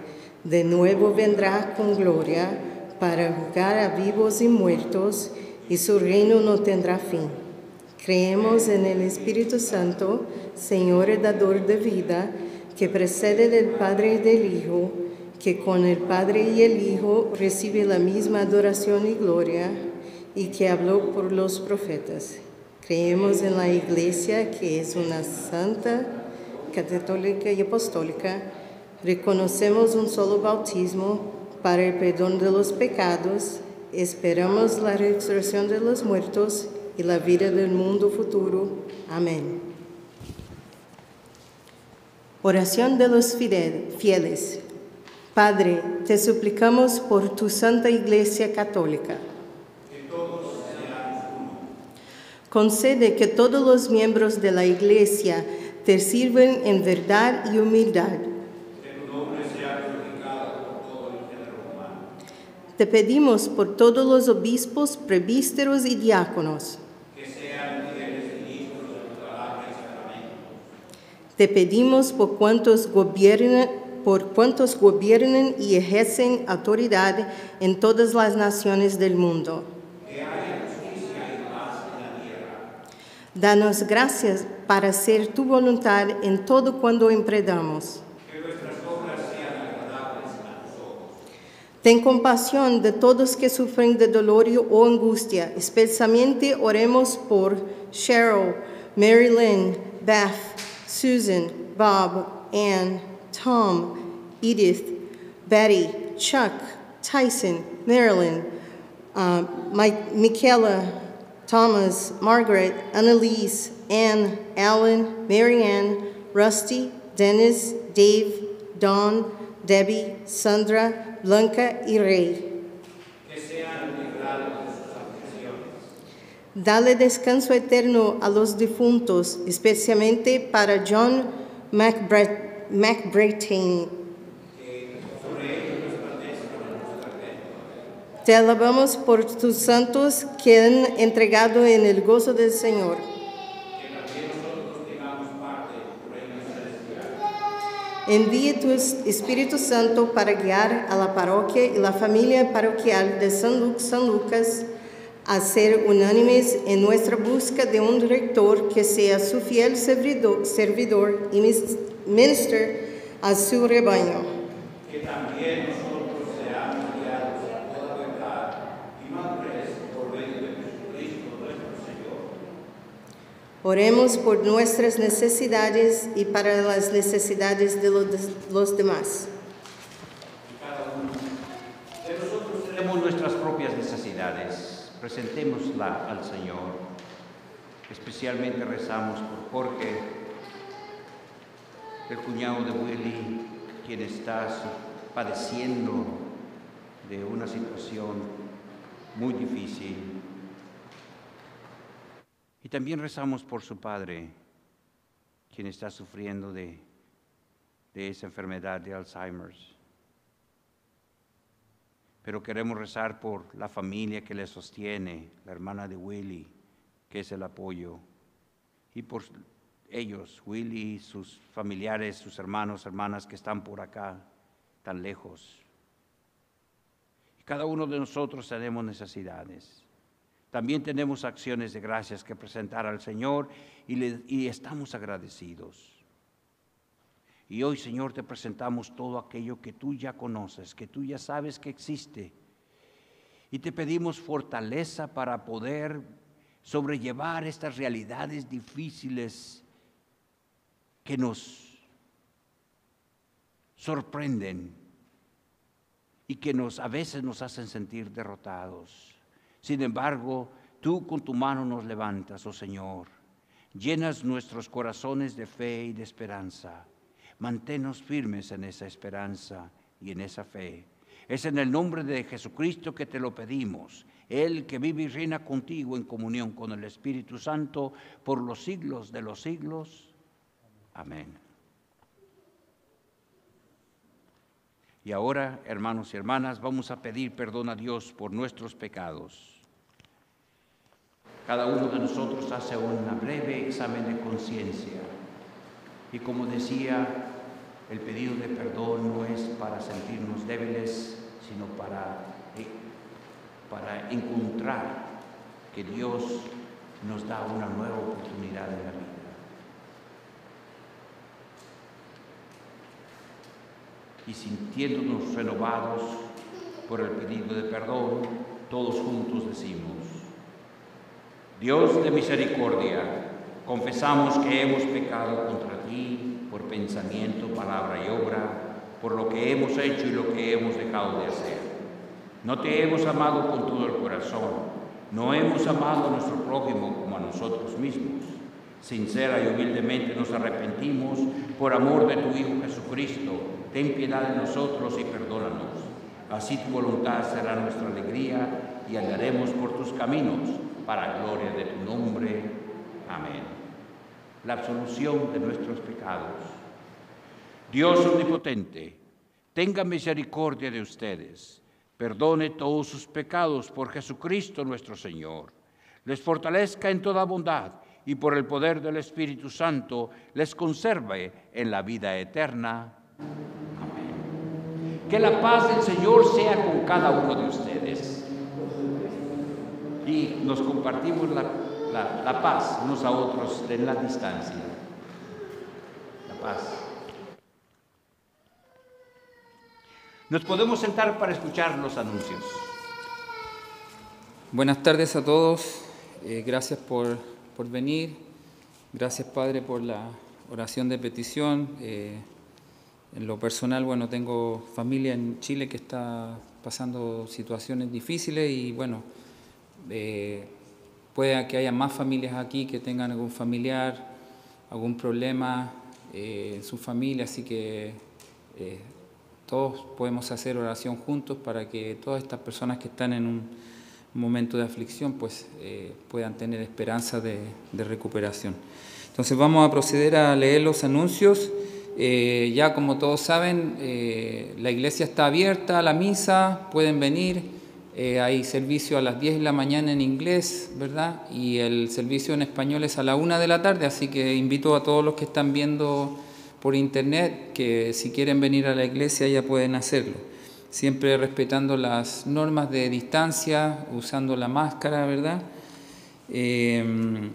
De nuevo vendrá con gloria para juzgar a vivos y muertos, y su reino no tendrá fin. Creemos en el Espíritu Santo, Señor y dador de vida, que precede del Padre y del Hijo, que con el Padre y el Hijo recibe la misma adoración y gloria, y que habló por los profetas. Creemos en la Iglesia, que es una santa, católica y apostólica. Reconocemos un solo bautismo para el perdón de los pecados. Esperamos la resurrección de los muertos y la vida del mundo futuro. Amén. Oración de los fieles. Padre, te suplicamos por tu Santa Iglesia Católica. Concede que todos los miembros de la Iglesia te sirven en verdad y humildad. Te pedimos por todos los obispos, presbíteros y diáconos. Te pedimos por cuantos gobiernan por cuantos gobiernan y ejercen autoridad en todas las naciones del mundo. Danos gracias para hacer tu voluntad en todo cuando emprendamos. Ten compasión de todos que sufren de dolor o angustia. Especialmente oremos por Cheryl, Mary Lynn, Beth, Susan, Bob, Ann, Tom, Edith, Betty, Chuck, Tyson, Marilyn, uh, Mike, Michaela, Thomas, Margaret, Annalise, Ann, Alan, Marianne, Rusty, Dennis, Dave, Don, Debbie, Sandra, Blanca y Rey. Dale descanso eterno a los difuntos, especialmente para John McBra- McBrattain. Te alabamos por tus santos que han entregado en el gozo del Señor. Envíe tu Espíritu Santo para guiar a la parroquia y la familia parroquial de San, Lu- San Lucas a ser unánimes en nuestra busca de un director que sea su fiel servidor, servidor y minister a su rebaño. Oremos por nuestras necesidades y para las necesidades de los, demás. De nosotros tenemos nuestras propias necesidades, presentémosla al Señor. Especialmente rezamos por Jorge, el cuñado de Willy, quien está padeciendo de una situación muy difícil. Y también rezamos por su padre, quien está sufriendo de, esa enfermedad de Alzheimer's pero queremos rezar por la familia que le sostiene, la hermana de Willy, que es el apoyo, y por ellos, Willy, sus familiares, sus hermanos, hermanas que están por acá, tan lejos. Y cada uno de nosotros tenemos necesidades. También tenemos acciones de gracias que presentar al Señor y, le- y estamos agradecidos. Y hoy, Señor, te presentamos todo aquello que tú ya conoces, que tú ya sabes que existe. Y te pedimos fortaleza para poder sobrellevar estas realidades difíciles que nos sorprenden y que nos a veces nos hacen sentir derrotados. Sin embargo, tú con tu mano nos levantas, oh Señor. Llenas nuestros corazones de fe y de esperanza. Manténnos firmes en esa esperanza y en esa fe. Es en el nombre de Jesucristo que te lo pedimos, Él que vive y reina contigo en comunión con el Espíritu Santo por los siglos de los siglos. Amén. Y ahora, hermanos y hermanas, vamos a pedir perdón a Dios por nuestros pecados. Cada uno de nosotros hace un breve examen de conciencia. Y como decía, el pedido de perdón no es para sentirnos débiles, sino para, eh, para encontrar que Dios nos da una nueva oportunidad en la vida. Y sintiéndonos renovados por el pedido de perdón, todos juntos decimos, Dios de misericordia, confesamos que hemos pecado contra ti por pensamiento, palabra y obra, por lo que hemos hecho y lo que hemos dejado de hacer. No te hemos amado con todo el corazón, no hemos amado a nuestro prójimo como a nosotros mismos. Sincera y humildemente nos arrepentimos por amor de tu Hijo Jesucristo. Ten piedad de nosotros y perdónanos. Así tu voluntad será nuestra alegría y andaremos por tus caminos para gloria de tu nombre. Amén. La absolución de nuestros pecados. Dios omnipotente, tenga misericordia de ustedes, perdone todos sus pecados por Jesucristo nuestro Señor, les fortalezca en toda bondad y por el poder del Espíritu Santo les conserve en la vida eterna. Amén. Que la paz del Señor sea con cada uno de ustedes. Y nos compartimos la, la- paz unos a otros en la distancia. La paz. Nos podemos sentar para escuchar los anuncios. Buenas tardes a todos. Eh, gracias por, por venir. Gracias, Padre, por la oración de petición. Eh, en lo personal, bueno, tengo familia en Chile que está pasando situaciones difíciles y, bueno, eh, puede que haya más familias aquí que tengan algún familiar, algún problema eh, en su familia, así que eh, todos podemos hacer oración juntos para que todas estas personas que están en un momento de aflicción pues eh, puedan tener esperanza de, de recuperación. Entonces vamos a proceder a leer los anuncios. Ya como todos saben, la iglesia está abierta a la misa, pueden venir. Eh, hay servicio a las 10 de la mañana en inglés, ¿verdad? Y el servicio en español es a la 1 de la tarde, así que invito a todos los que están viendo por internet que si quieren venir a la iglesia ya pueden hacerlo. Siempre respetando las normas de distancia, usando la máscara, ¿verdad? Eh,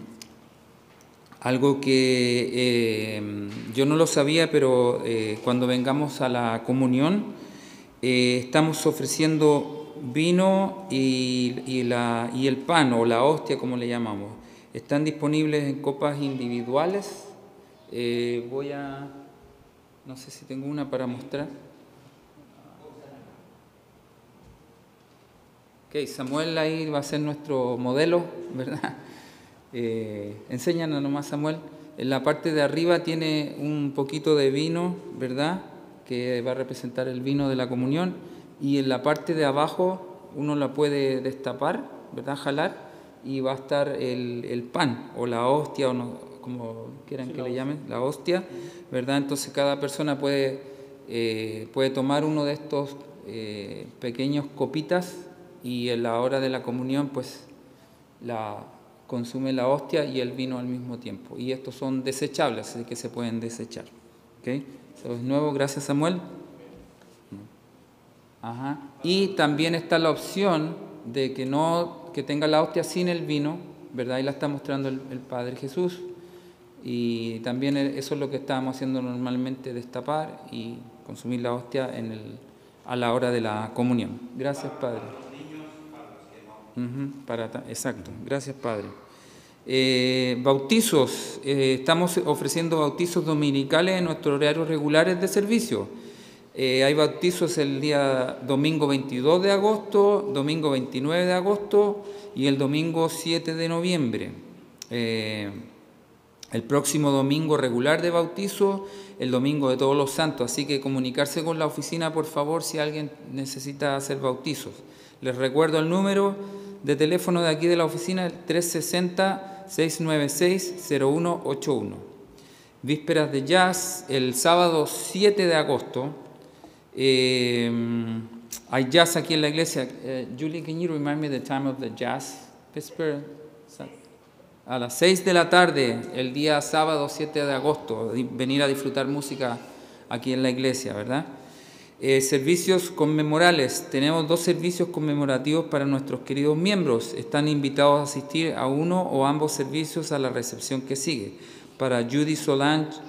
algo que eh, yo no lo sabía, pero eh, cuando vengamos a la comunión, eh, estamos ofreciendo vino y, el pan o la hostia, como le llamamos. Están disponibles en copas individuales. Eh, voy a, no sé si tengo una para mostrar. Ok, Samuel ahí va a ser nuestro modelo, ¿verdad? Eh, enséñanos nomás, Samuel. En la parte de arriba tiene un poquito de vino, ¿verdad? Que va a representar el vino de la comunión. Y en la parte de abajo uno la puede destapar, ¿verdad? Jalar. Y va a estar el, el pan o la hostia, o no, como quieran que le llamen, la hostia, ¿verdad? Entonces cada persona puede, eh, puede tomar uno de estos eh, pequeños copitas y en la hora de la comunión, pues la consume la hostia y el vino al mismo tiempo. Y estos son desechables, así que se pueden desechar. ¿ok? Eso es nuevo, gracias Samuel. Ajá. Y también está la opción de que no que tenga la hostia sin el vino, ¿verdad? Y la está mostrando el, el Padre Jesús. Y también eso es lo que estábamos haciendo normalmente, destapar y consumir la hostia en el, a la hora de la comunión. Gracias, Padre. Ujú, para ta- exacto, gracias Padre. Eh, bautizos, eh, estamos ofreciendo bautizos dominicales en nuestros horarios regulares de servicio. Eh, hay bautizos el día domingo 22 de agosto, domingo 29 de agosto y el domingo 7 de noviembre. Eh, el próximo domingo regular de bautizo, el domingo de todos los santos. Así que comunicarse con la oficina, por favor, si alguien necesita hacer bautizos. Les recuerdo el número de teléfono de aquí de la oficina, el 360-696-0181. Vísperas de jazz, el sábado 7 de agosto. Eh, hay jazz aquí en la iglesia. Julie, can you remind me the time of the jazz? A las 6 de la tarde, el día sábado 7 de agosto, venir a disfrutar música aquí en la iglesia, ¿verdad? Eh, servicios conmemorales. Tenemos dos servicios conmemorativos para nuestros queridos miembros. Están invitados a asistir a uno o ambos servicios a la recepción que sigue. Para Judy Solange,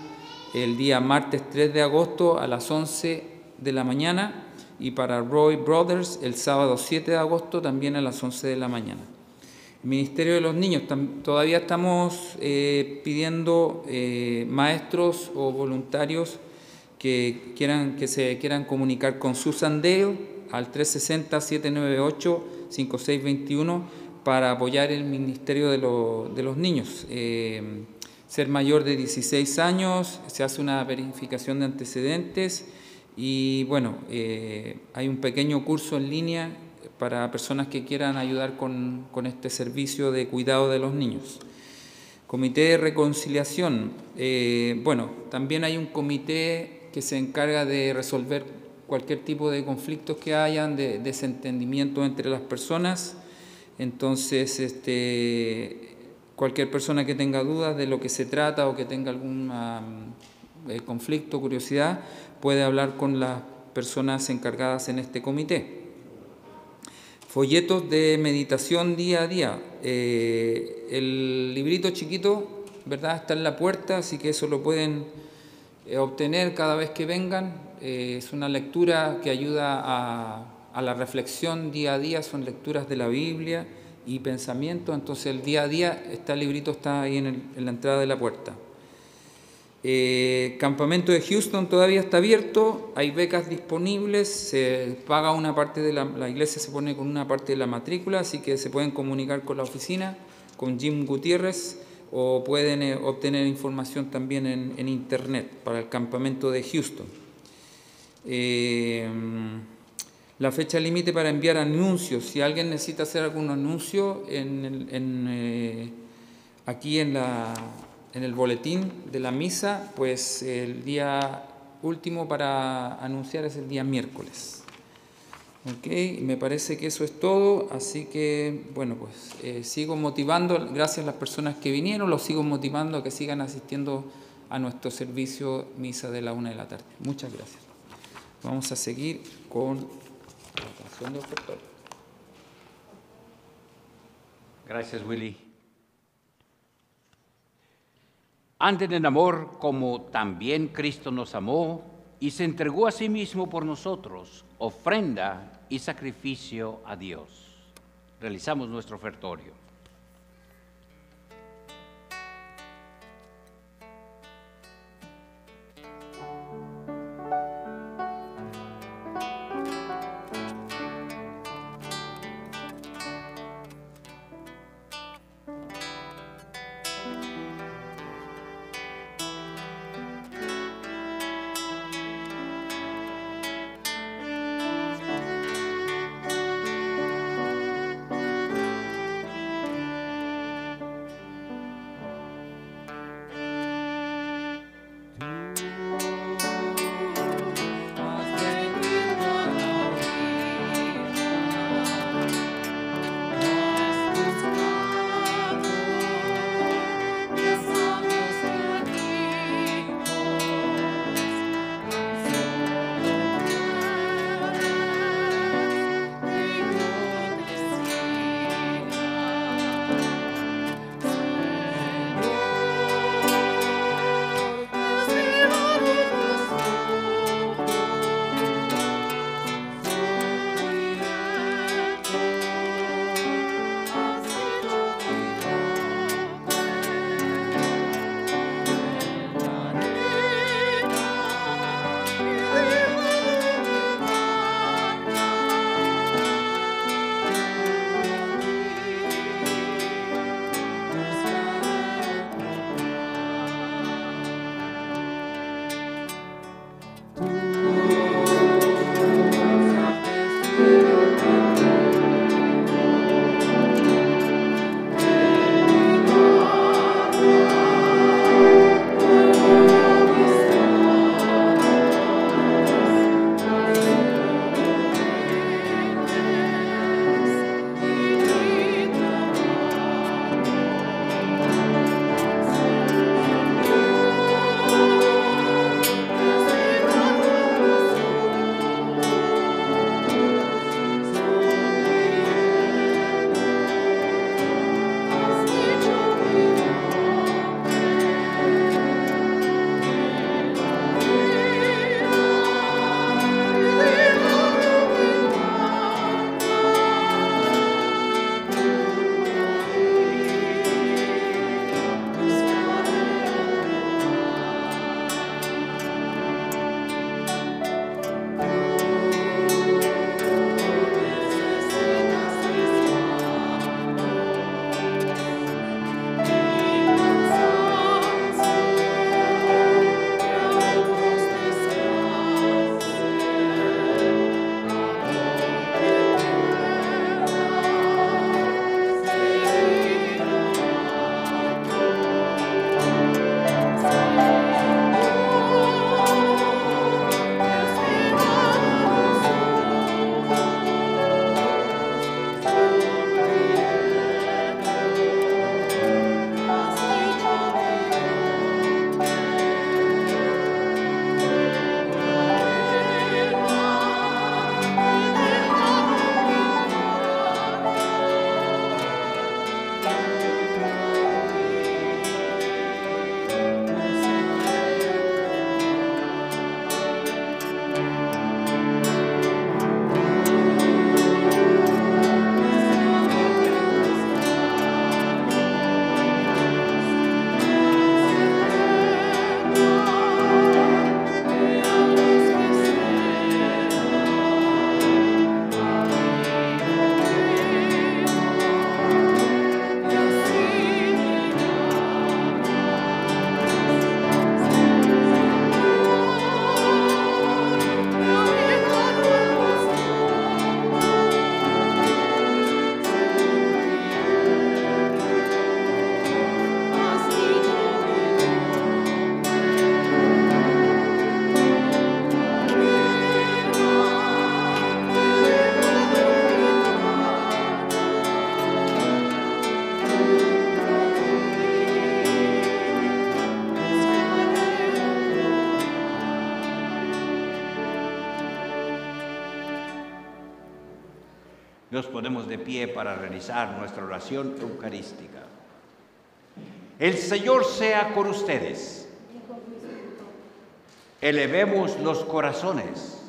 el día martes 3 de agosto a las 11 de la mañana. Y para Roy Brothers, el sábado 7 de agosto también a las 11 de la mañana. Ministerio de los Niños, todavía estamos eh, pidiendo eh, maestros o voluntarios que, quieran, que se quieran comunicar con Susan Dale al 360-798-5621 para apoyar el Ministerio de, de los Niños. Eh, ser mayor de 16 años, se hace una verificación de antecedentes y bueno, eh, hay un pequeño curso en línea para personas que quieran ayudar con, con este servicio de cuidado de los niños. Comité de reconciliación. eh, bueno, también hay un comité que se encarga de resolver cualquier tipo de conflictos que hayan, de desentendimiento entre las personas. Entonces, este, cualquier persona que tenga dudas de lo que se trata o que tenga algún ah, eh, conflicto, curiosidad, puede hablar con las personas encargadas en este comité. Folletos de meditación día a día. Eh, el librito chiquito, ¿verdad? Está en la puerta, así que eso lo pueden eh, obtener cada vez que vengan. Es una lectura que ayuda a, a la reflexión día a día, son lecturas de la Biblia y pensamientos, entonces el día a día, este librito está ahí en, el- en la entrada de la puerta. Eh, campamento de Houston todavía está abierto, hay becas disponibles, se paga una parte de la, iglesia se pone con una parte de la matrícula, así que se pueden comunicar con la oficina, con Jim Gutiérrez, o pueden eh, obtener información también en, internet para el campamento de Houston. Eh, la fecha límite para enviar anuncios, si alguien necesita hacer algún anuncio aquí en, la, en el boletín de la misa, pues el día último para anunciar es el día miércoles. Ok, me parece que eso es todo, así que bueno, pues eh, sigo motivando, gracias a las personas que vinieron, los sigo motivando a que sigan asistiendo a nuestro servicio misa de la una de la tarde. Muchas gracias. Vamos a seguir con la canción de ofertorio. Gracias, Willy. Anden en amor como también Cristo nos amó y se entregó a sí mismo por nosotros, ofrenda y sacrificio a Dios. Realizamos nuestro ofertorio. Nos ponemos de pie para realizar nuestra oración eucarística. El Señor sea con ustedes. Elevemos los corazones.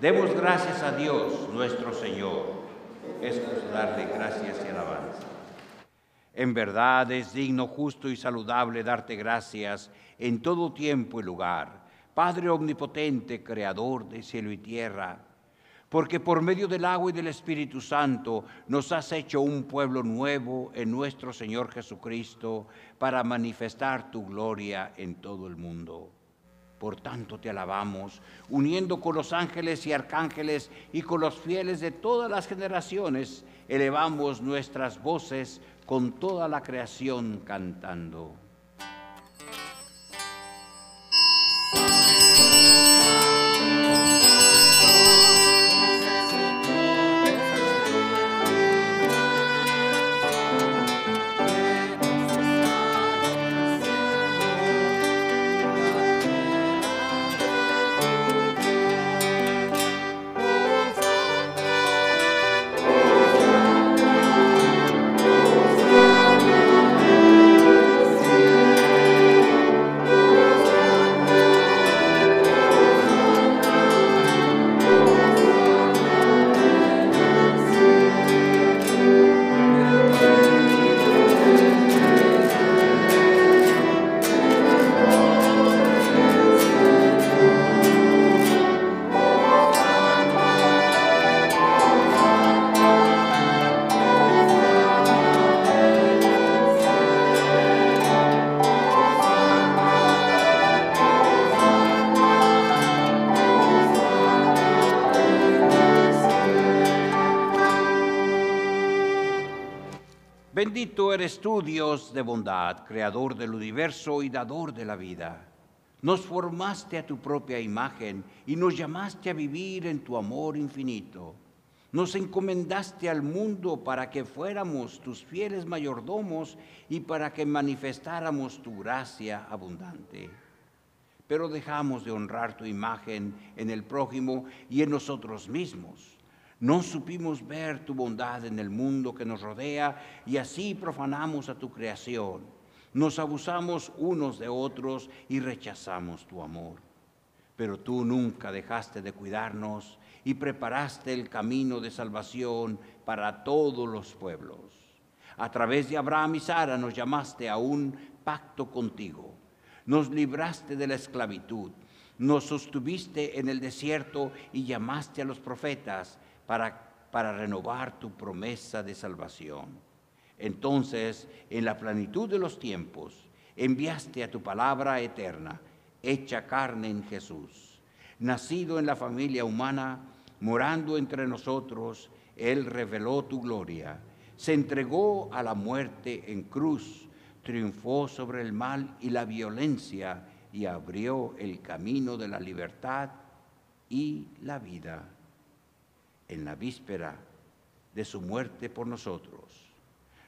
Demos gracias a Dios nuestro Señor. Es darle gracias y alabanza. En verdad es digno, justo y saludable darte gracias en todo tiempo y lugar, Padre omnipotente, creador de cielo y tierra, porque por medio del agua y del Espíritu Santo nos has hecho un pueblo nuevo en nuestro Señor Jesucristo para manifestar tu gloria en todo el mundo. Por tanto te alabamos, uniendo con los ángeles y arcángeles y con los fieles de todas las generaciones, elevamos nuestras voces con toda la creación cantando. Tú, Dios de bondad, creador del universo y dador de la vida. Nos formaste a tu propia imagen y nos llamaste a vivir en tu amor infinito. Nos encomendaste al mundo para que fuéramos tus fieles mayordomos y para que manifestáramos tu gracia abundante. Pero dejamos de honrar tu imagen en el prójimo y en nosotros mismos. No supimos ver tu bondad en el mundo que nos rodea y así profanamos a tu creación. Nos abusamos unos de otros y rechazamos tu amor. Pero tú nunca dejaste de cuidarnos y preparaste el camino de salvación para todos los pueblos. A través de Abraham y Sara nos llamaste a un pacto contigo. Nos libraste de la esclavitud. Nos sostuviste en el desierto y llamaste a los profetas para, para renovar tu promesa de salvación. Entonces, en la plenitud de los tiempos, enviaste a tu palabra eterna, hecha carne en Jesús. Nacido en la familia humana, morando entre nosotros, Él reveló tu gloria. Se entregó a la muerte en cruz, triunfó sobre el mal y la violencia y abrió el camino de la libertad y la vida en la víspera de su muerte por nosotros.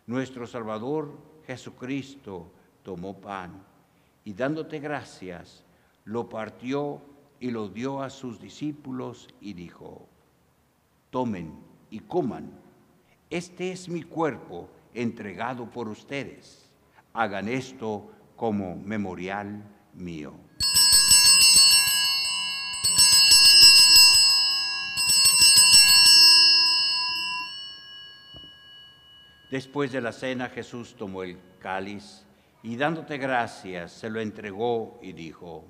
Nuestro Salvador Jesucristo tomó pan y dándote gracias, lo partió y lo dio a sus discípulos y dijo, tomen y coman, este es mi cuerpo entregado por ustedes, hagan esto como memorial mío. Después de la cena Jesús tomó el cáliz y dándote gracias se lo entregó y dijo,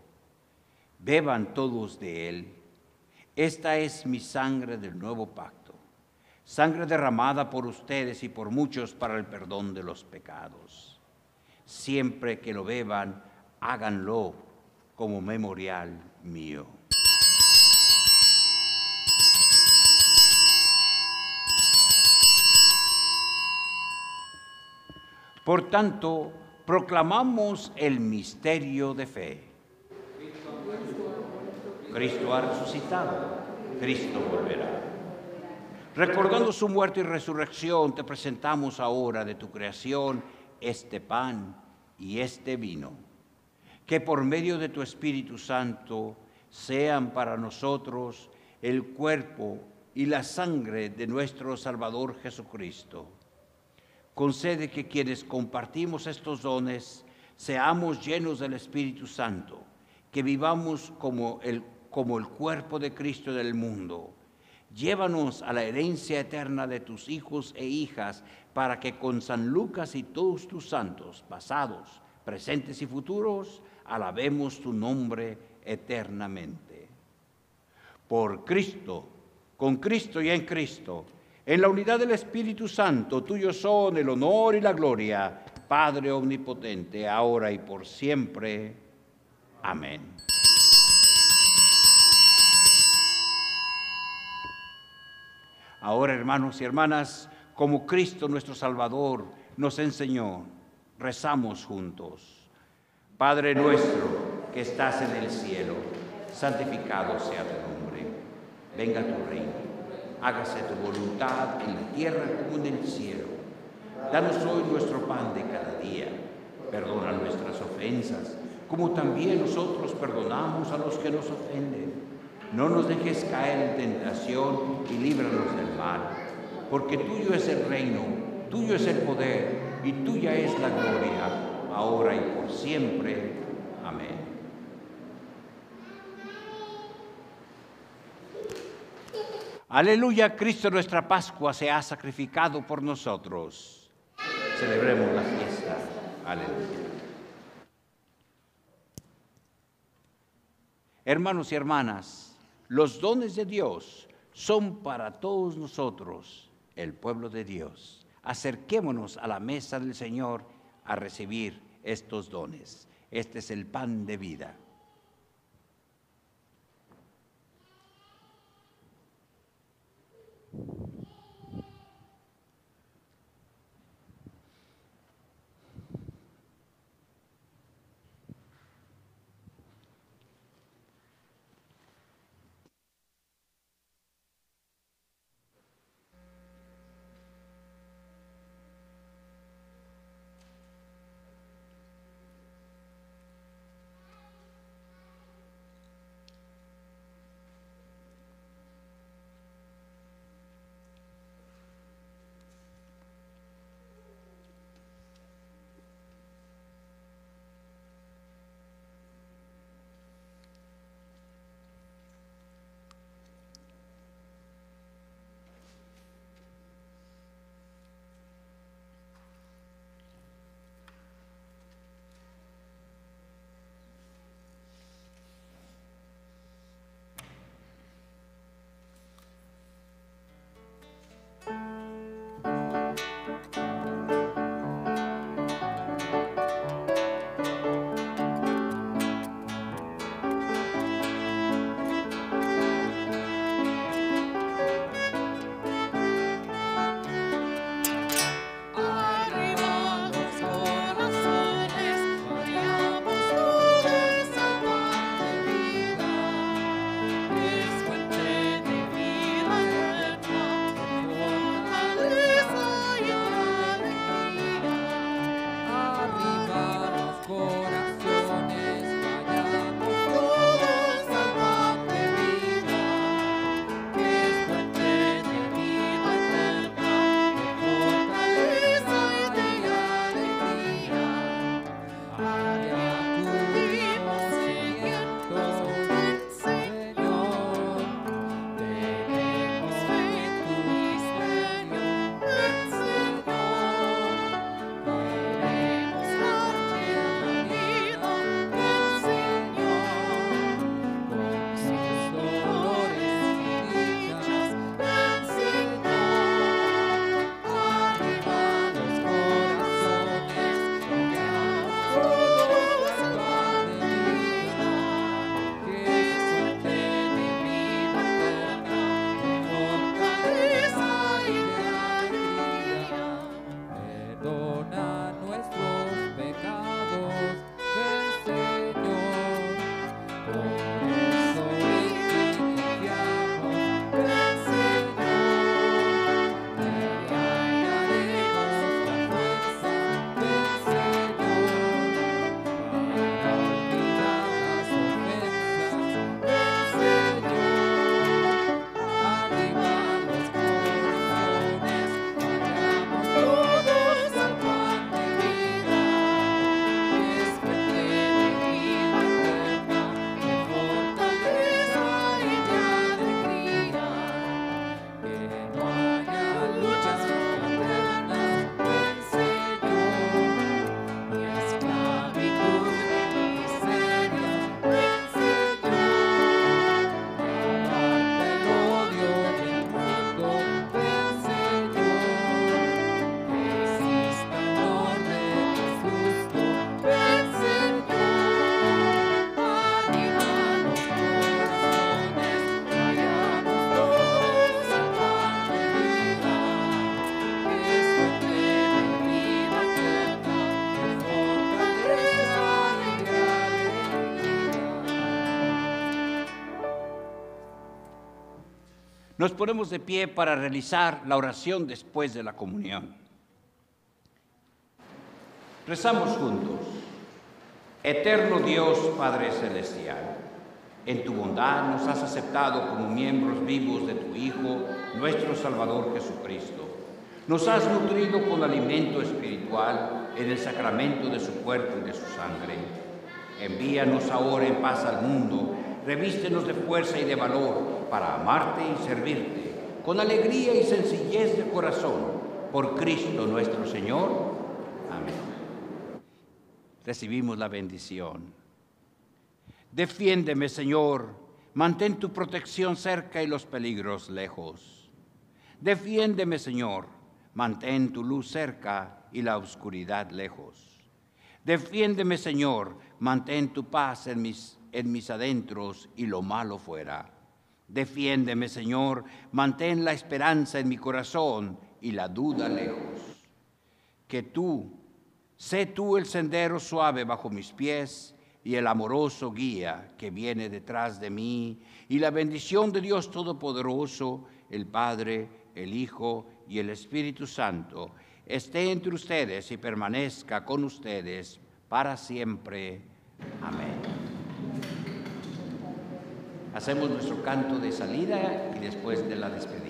beban todos de él, esta es mi sangre del nuevo pacto, sangre derramada por ustedes y por muchos para el perdón de los pecados. Siempre que lo beban, háganlo como memorial mío. Por tanto, proclamamos el misterio de fe. Cristo ha resucitado, Cristo volverá. Recordando su muerte y resurrección, te presentamos ahora de tu creación este pan y este vino, que por medio de tu Espíritu Santo sean para nosotros el cuerpo y la sangre de nuestro Salvador Jesucristo. Concede que quienes compartimos estos dones seamos llenos del Espíritu Santo, que vivamos como el, como el cuerpo de Cristo del mundo. Llévanos a la herencia eterna de tus hijos e hijas, para que con San Lucas y todos tus santos, pasados, presentes y futuros, alabemos tu nombre eternamente. Por Cristo, con Cristo y en Cristo, en la unidad del Espíritu Santo, tuyo son el honor y la gloria, Padre omnipotente, ahora y por siempre. Amén. Ahora, hermanos y hermanas, como Cristo nuestro Salvador nos enseñó, rezamos juntos. Padre nuestro que estás en el cielo, santificado sea tu nombre. Venga tu reino. Hágase tu voluntad en la tierra como en el cielo. Danos hoy nuestro pan de cada día. Perdona nuestras ofensas, como también nosotros perdonamos a los que nos ofenden. No nos dejes caer en tentación y líbranos del mal, porque tuyo es el reino, tuyo es el poder y tuya es la gloria, ahora y por siempre. Amén. Aleluya, Cristo nuestra Pascua se ha sacrificado por nosotros. Celebremos la fiesta. Aleluya. Hermanos y hermanas, los dones de Dios son para todos nosotros, el pueblo de Dios. Acerquémonos a la mesa del Señor a recibir estos dones. Este es el pan de vida. Nos ponemos de pie para realizar la oración después de la comunión. Rezamos juntos. Eterno Dios Padre Celestial, en tu bondad nos has aceptado como miembros vivos de tu Hijo, nuestro Salvador Jesucristo. Nos has nutrido con alimento espiritual en el sacramento de su cuerpo y de su sangre. Envíanos ahora en paz al mundo, revístenos de fuerza y de valor para amarte y servirte, con alegría y sencillez de corazón, por Cristo nuestro Señor. Amén recibimos la bendición. Defiéndeme, Señor, mantén tu protección cerca y los peligros lejos. Defiéndeme, Señor, mantén tu luz cerca y la oscuridad lejos. Defiéndeme, Señor, mantén tu paz en mis, en mis adentros y lo malo fuera. Defiéndeme, Señor, mantén la esperanza en mi corazón y la duda lejos. Que tú, Sé tú el sendero suave bajo mis pies y el amoroso guía que viene detrás de mí, y la bendición de Dios Todopoderoso, el Padre, el Hijo y el Espíritu Santo, esté entre ustedes y permanezca con ustedes para siempre. Amén. Hacemos nuestro canto de salida y después de la despedida.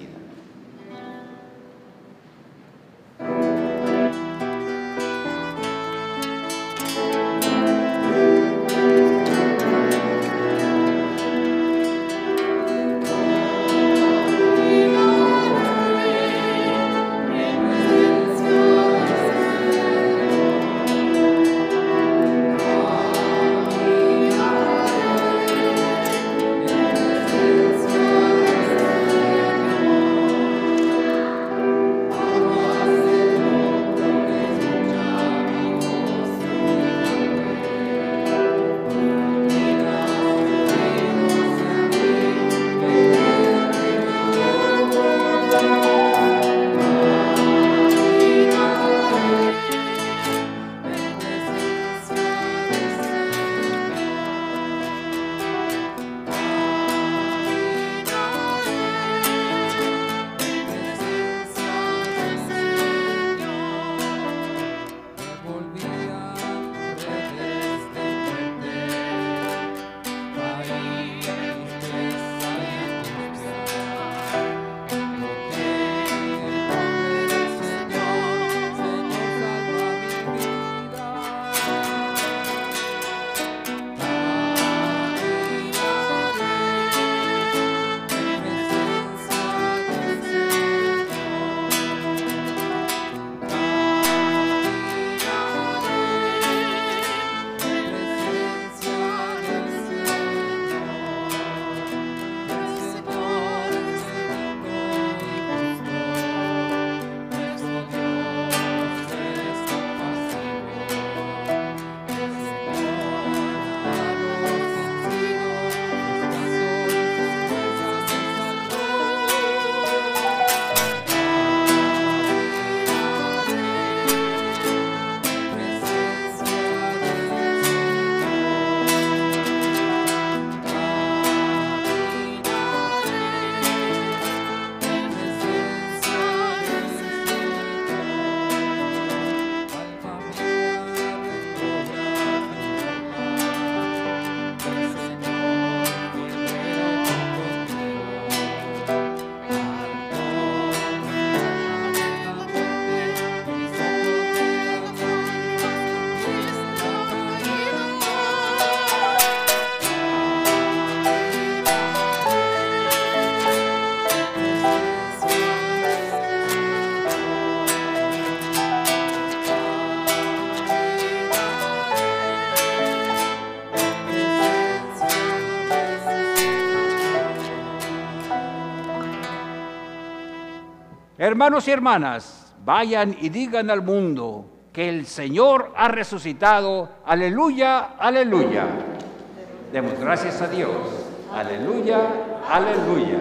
Hermanos y hermanas, vayan y digan al mundo que el Señor ha resucitado. Aleluya, aleluya. Demos gracias a Dios. Aleluya, aleluya.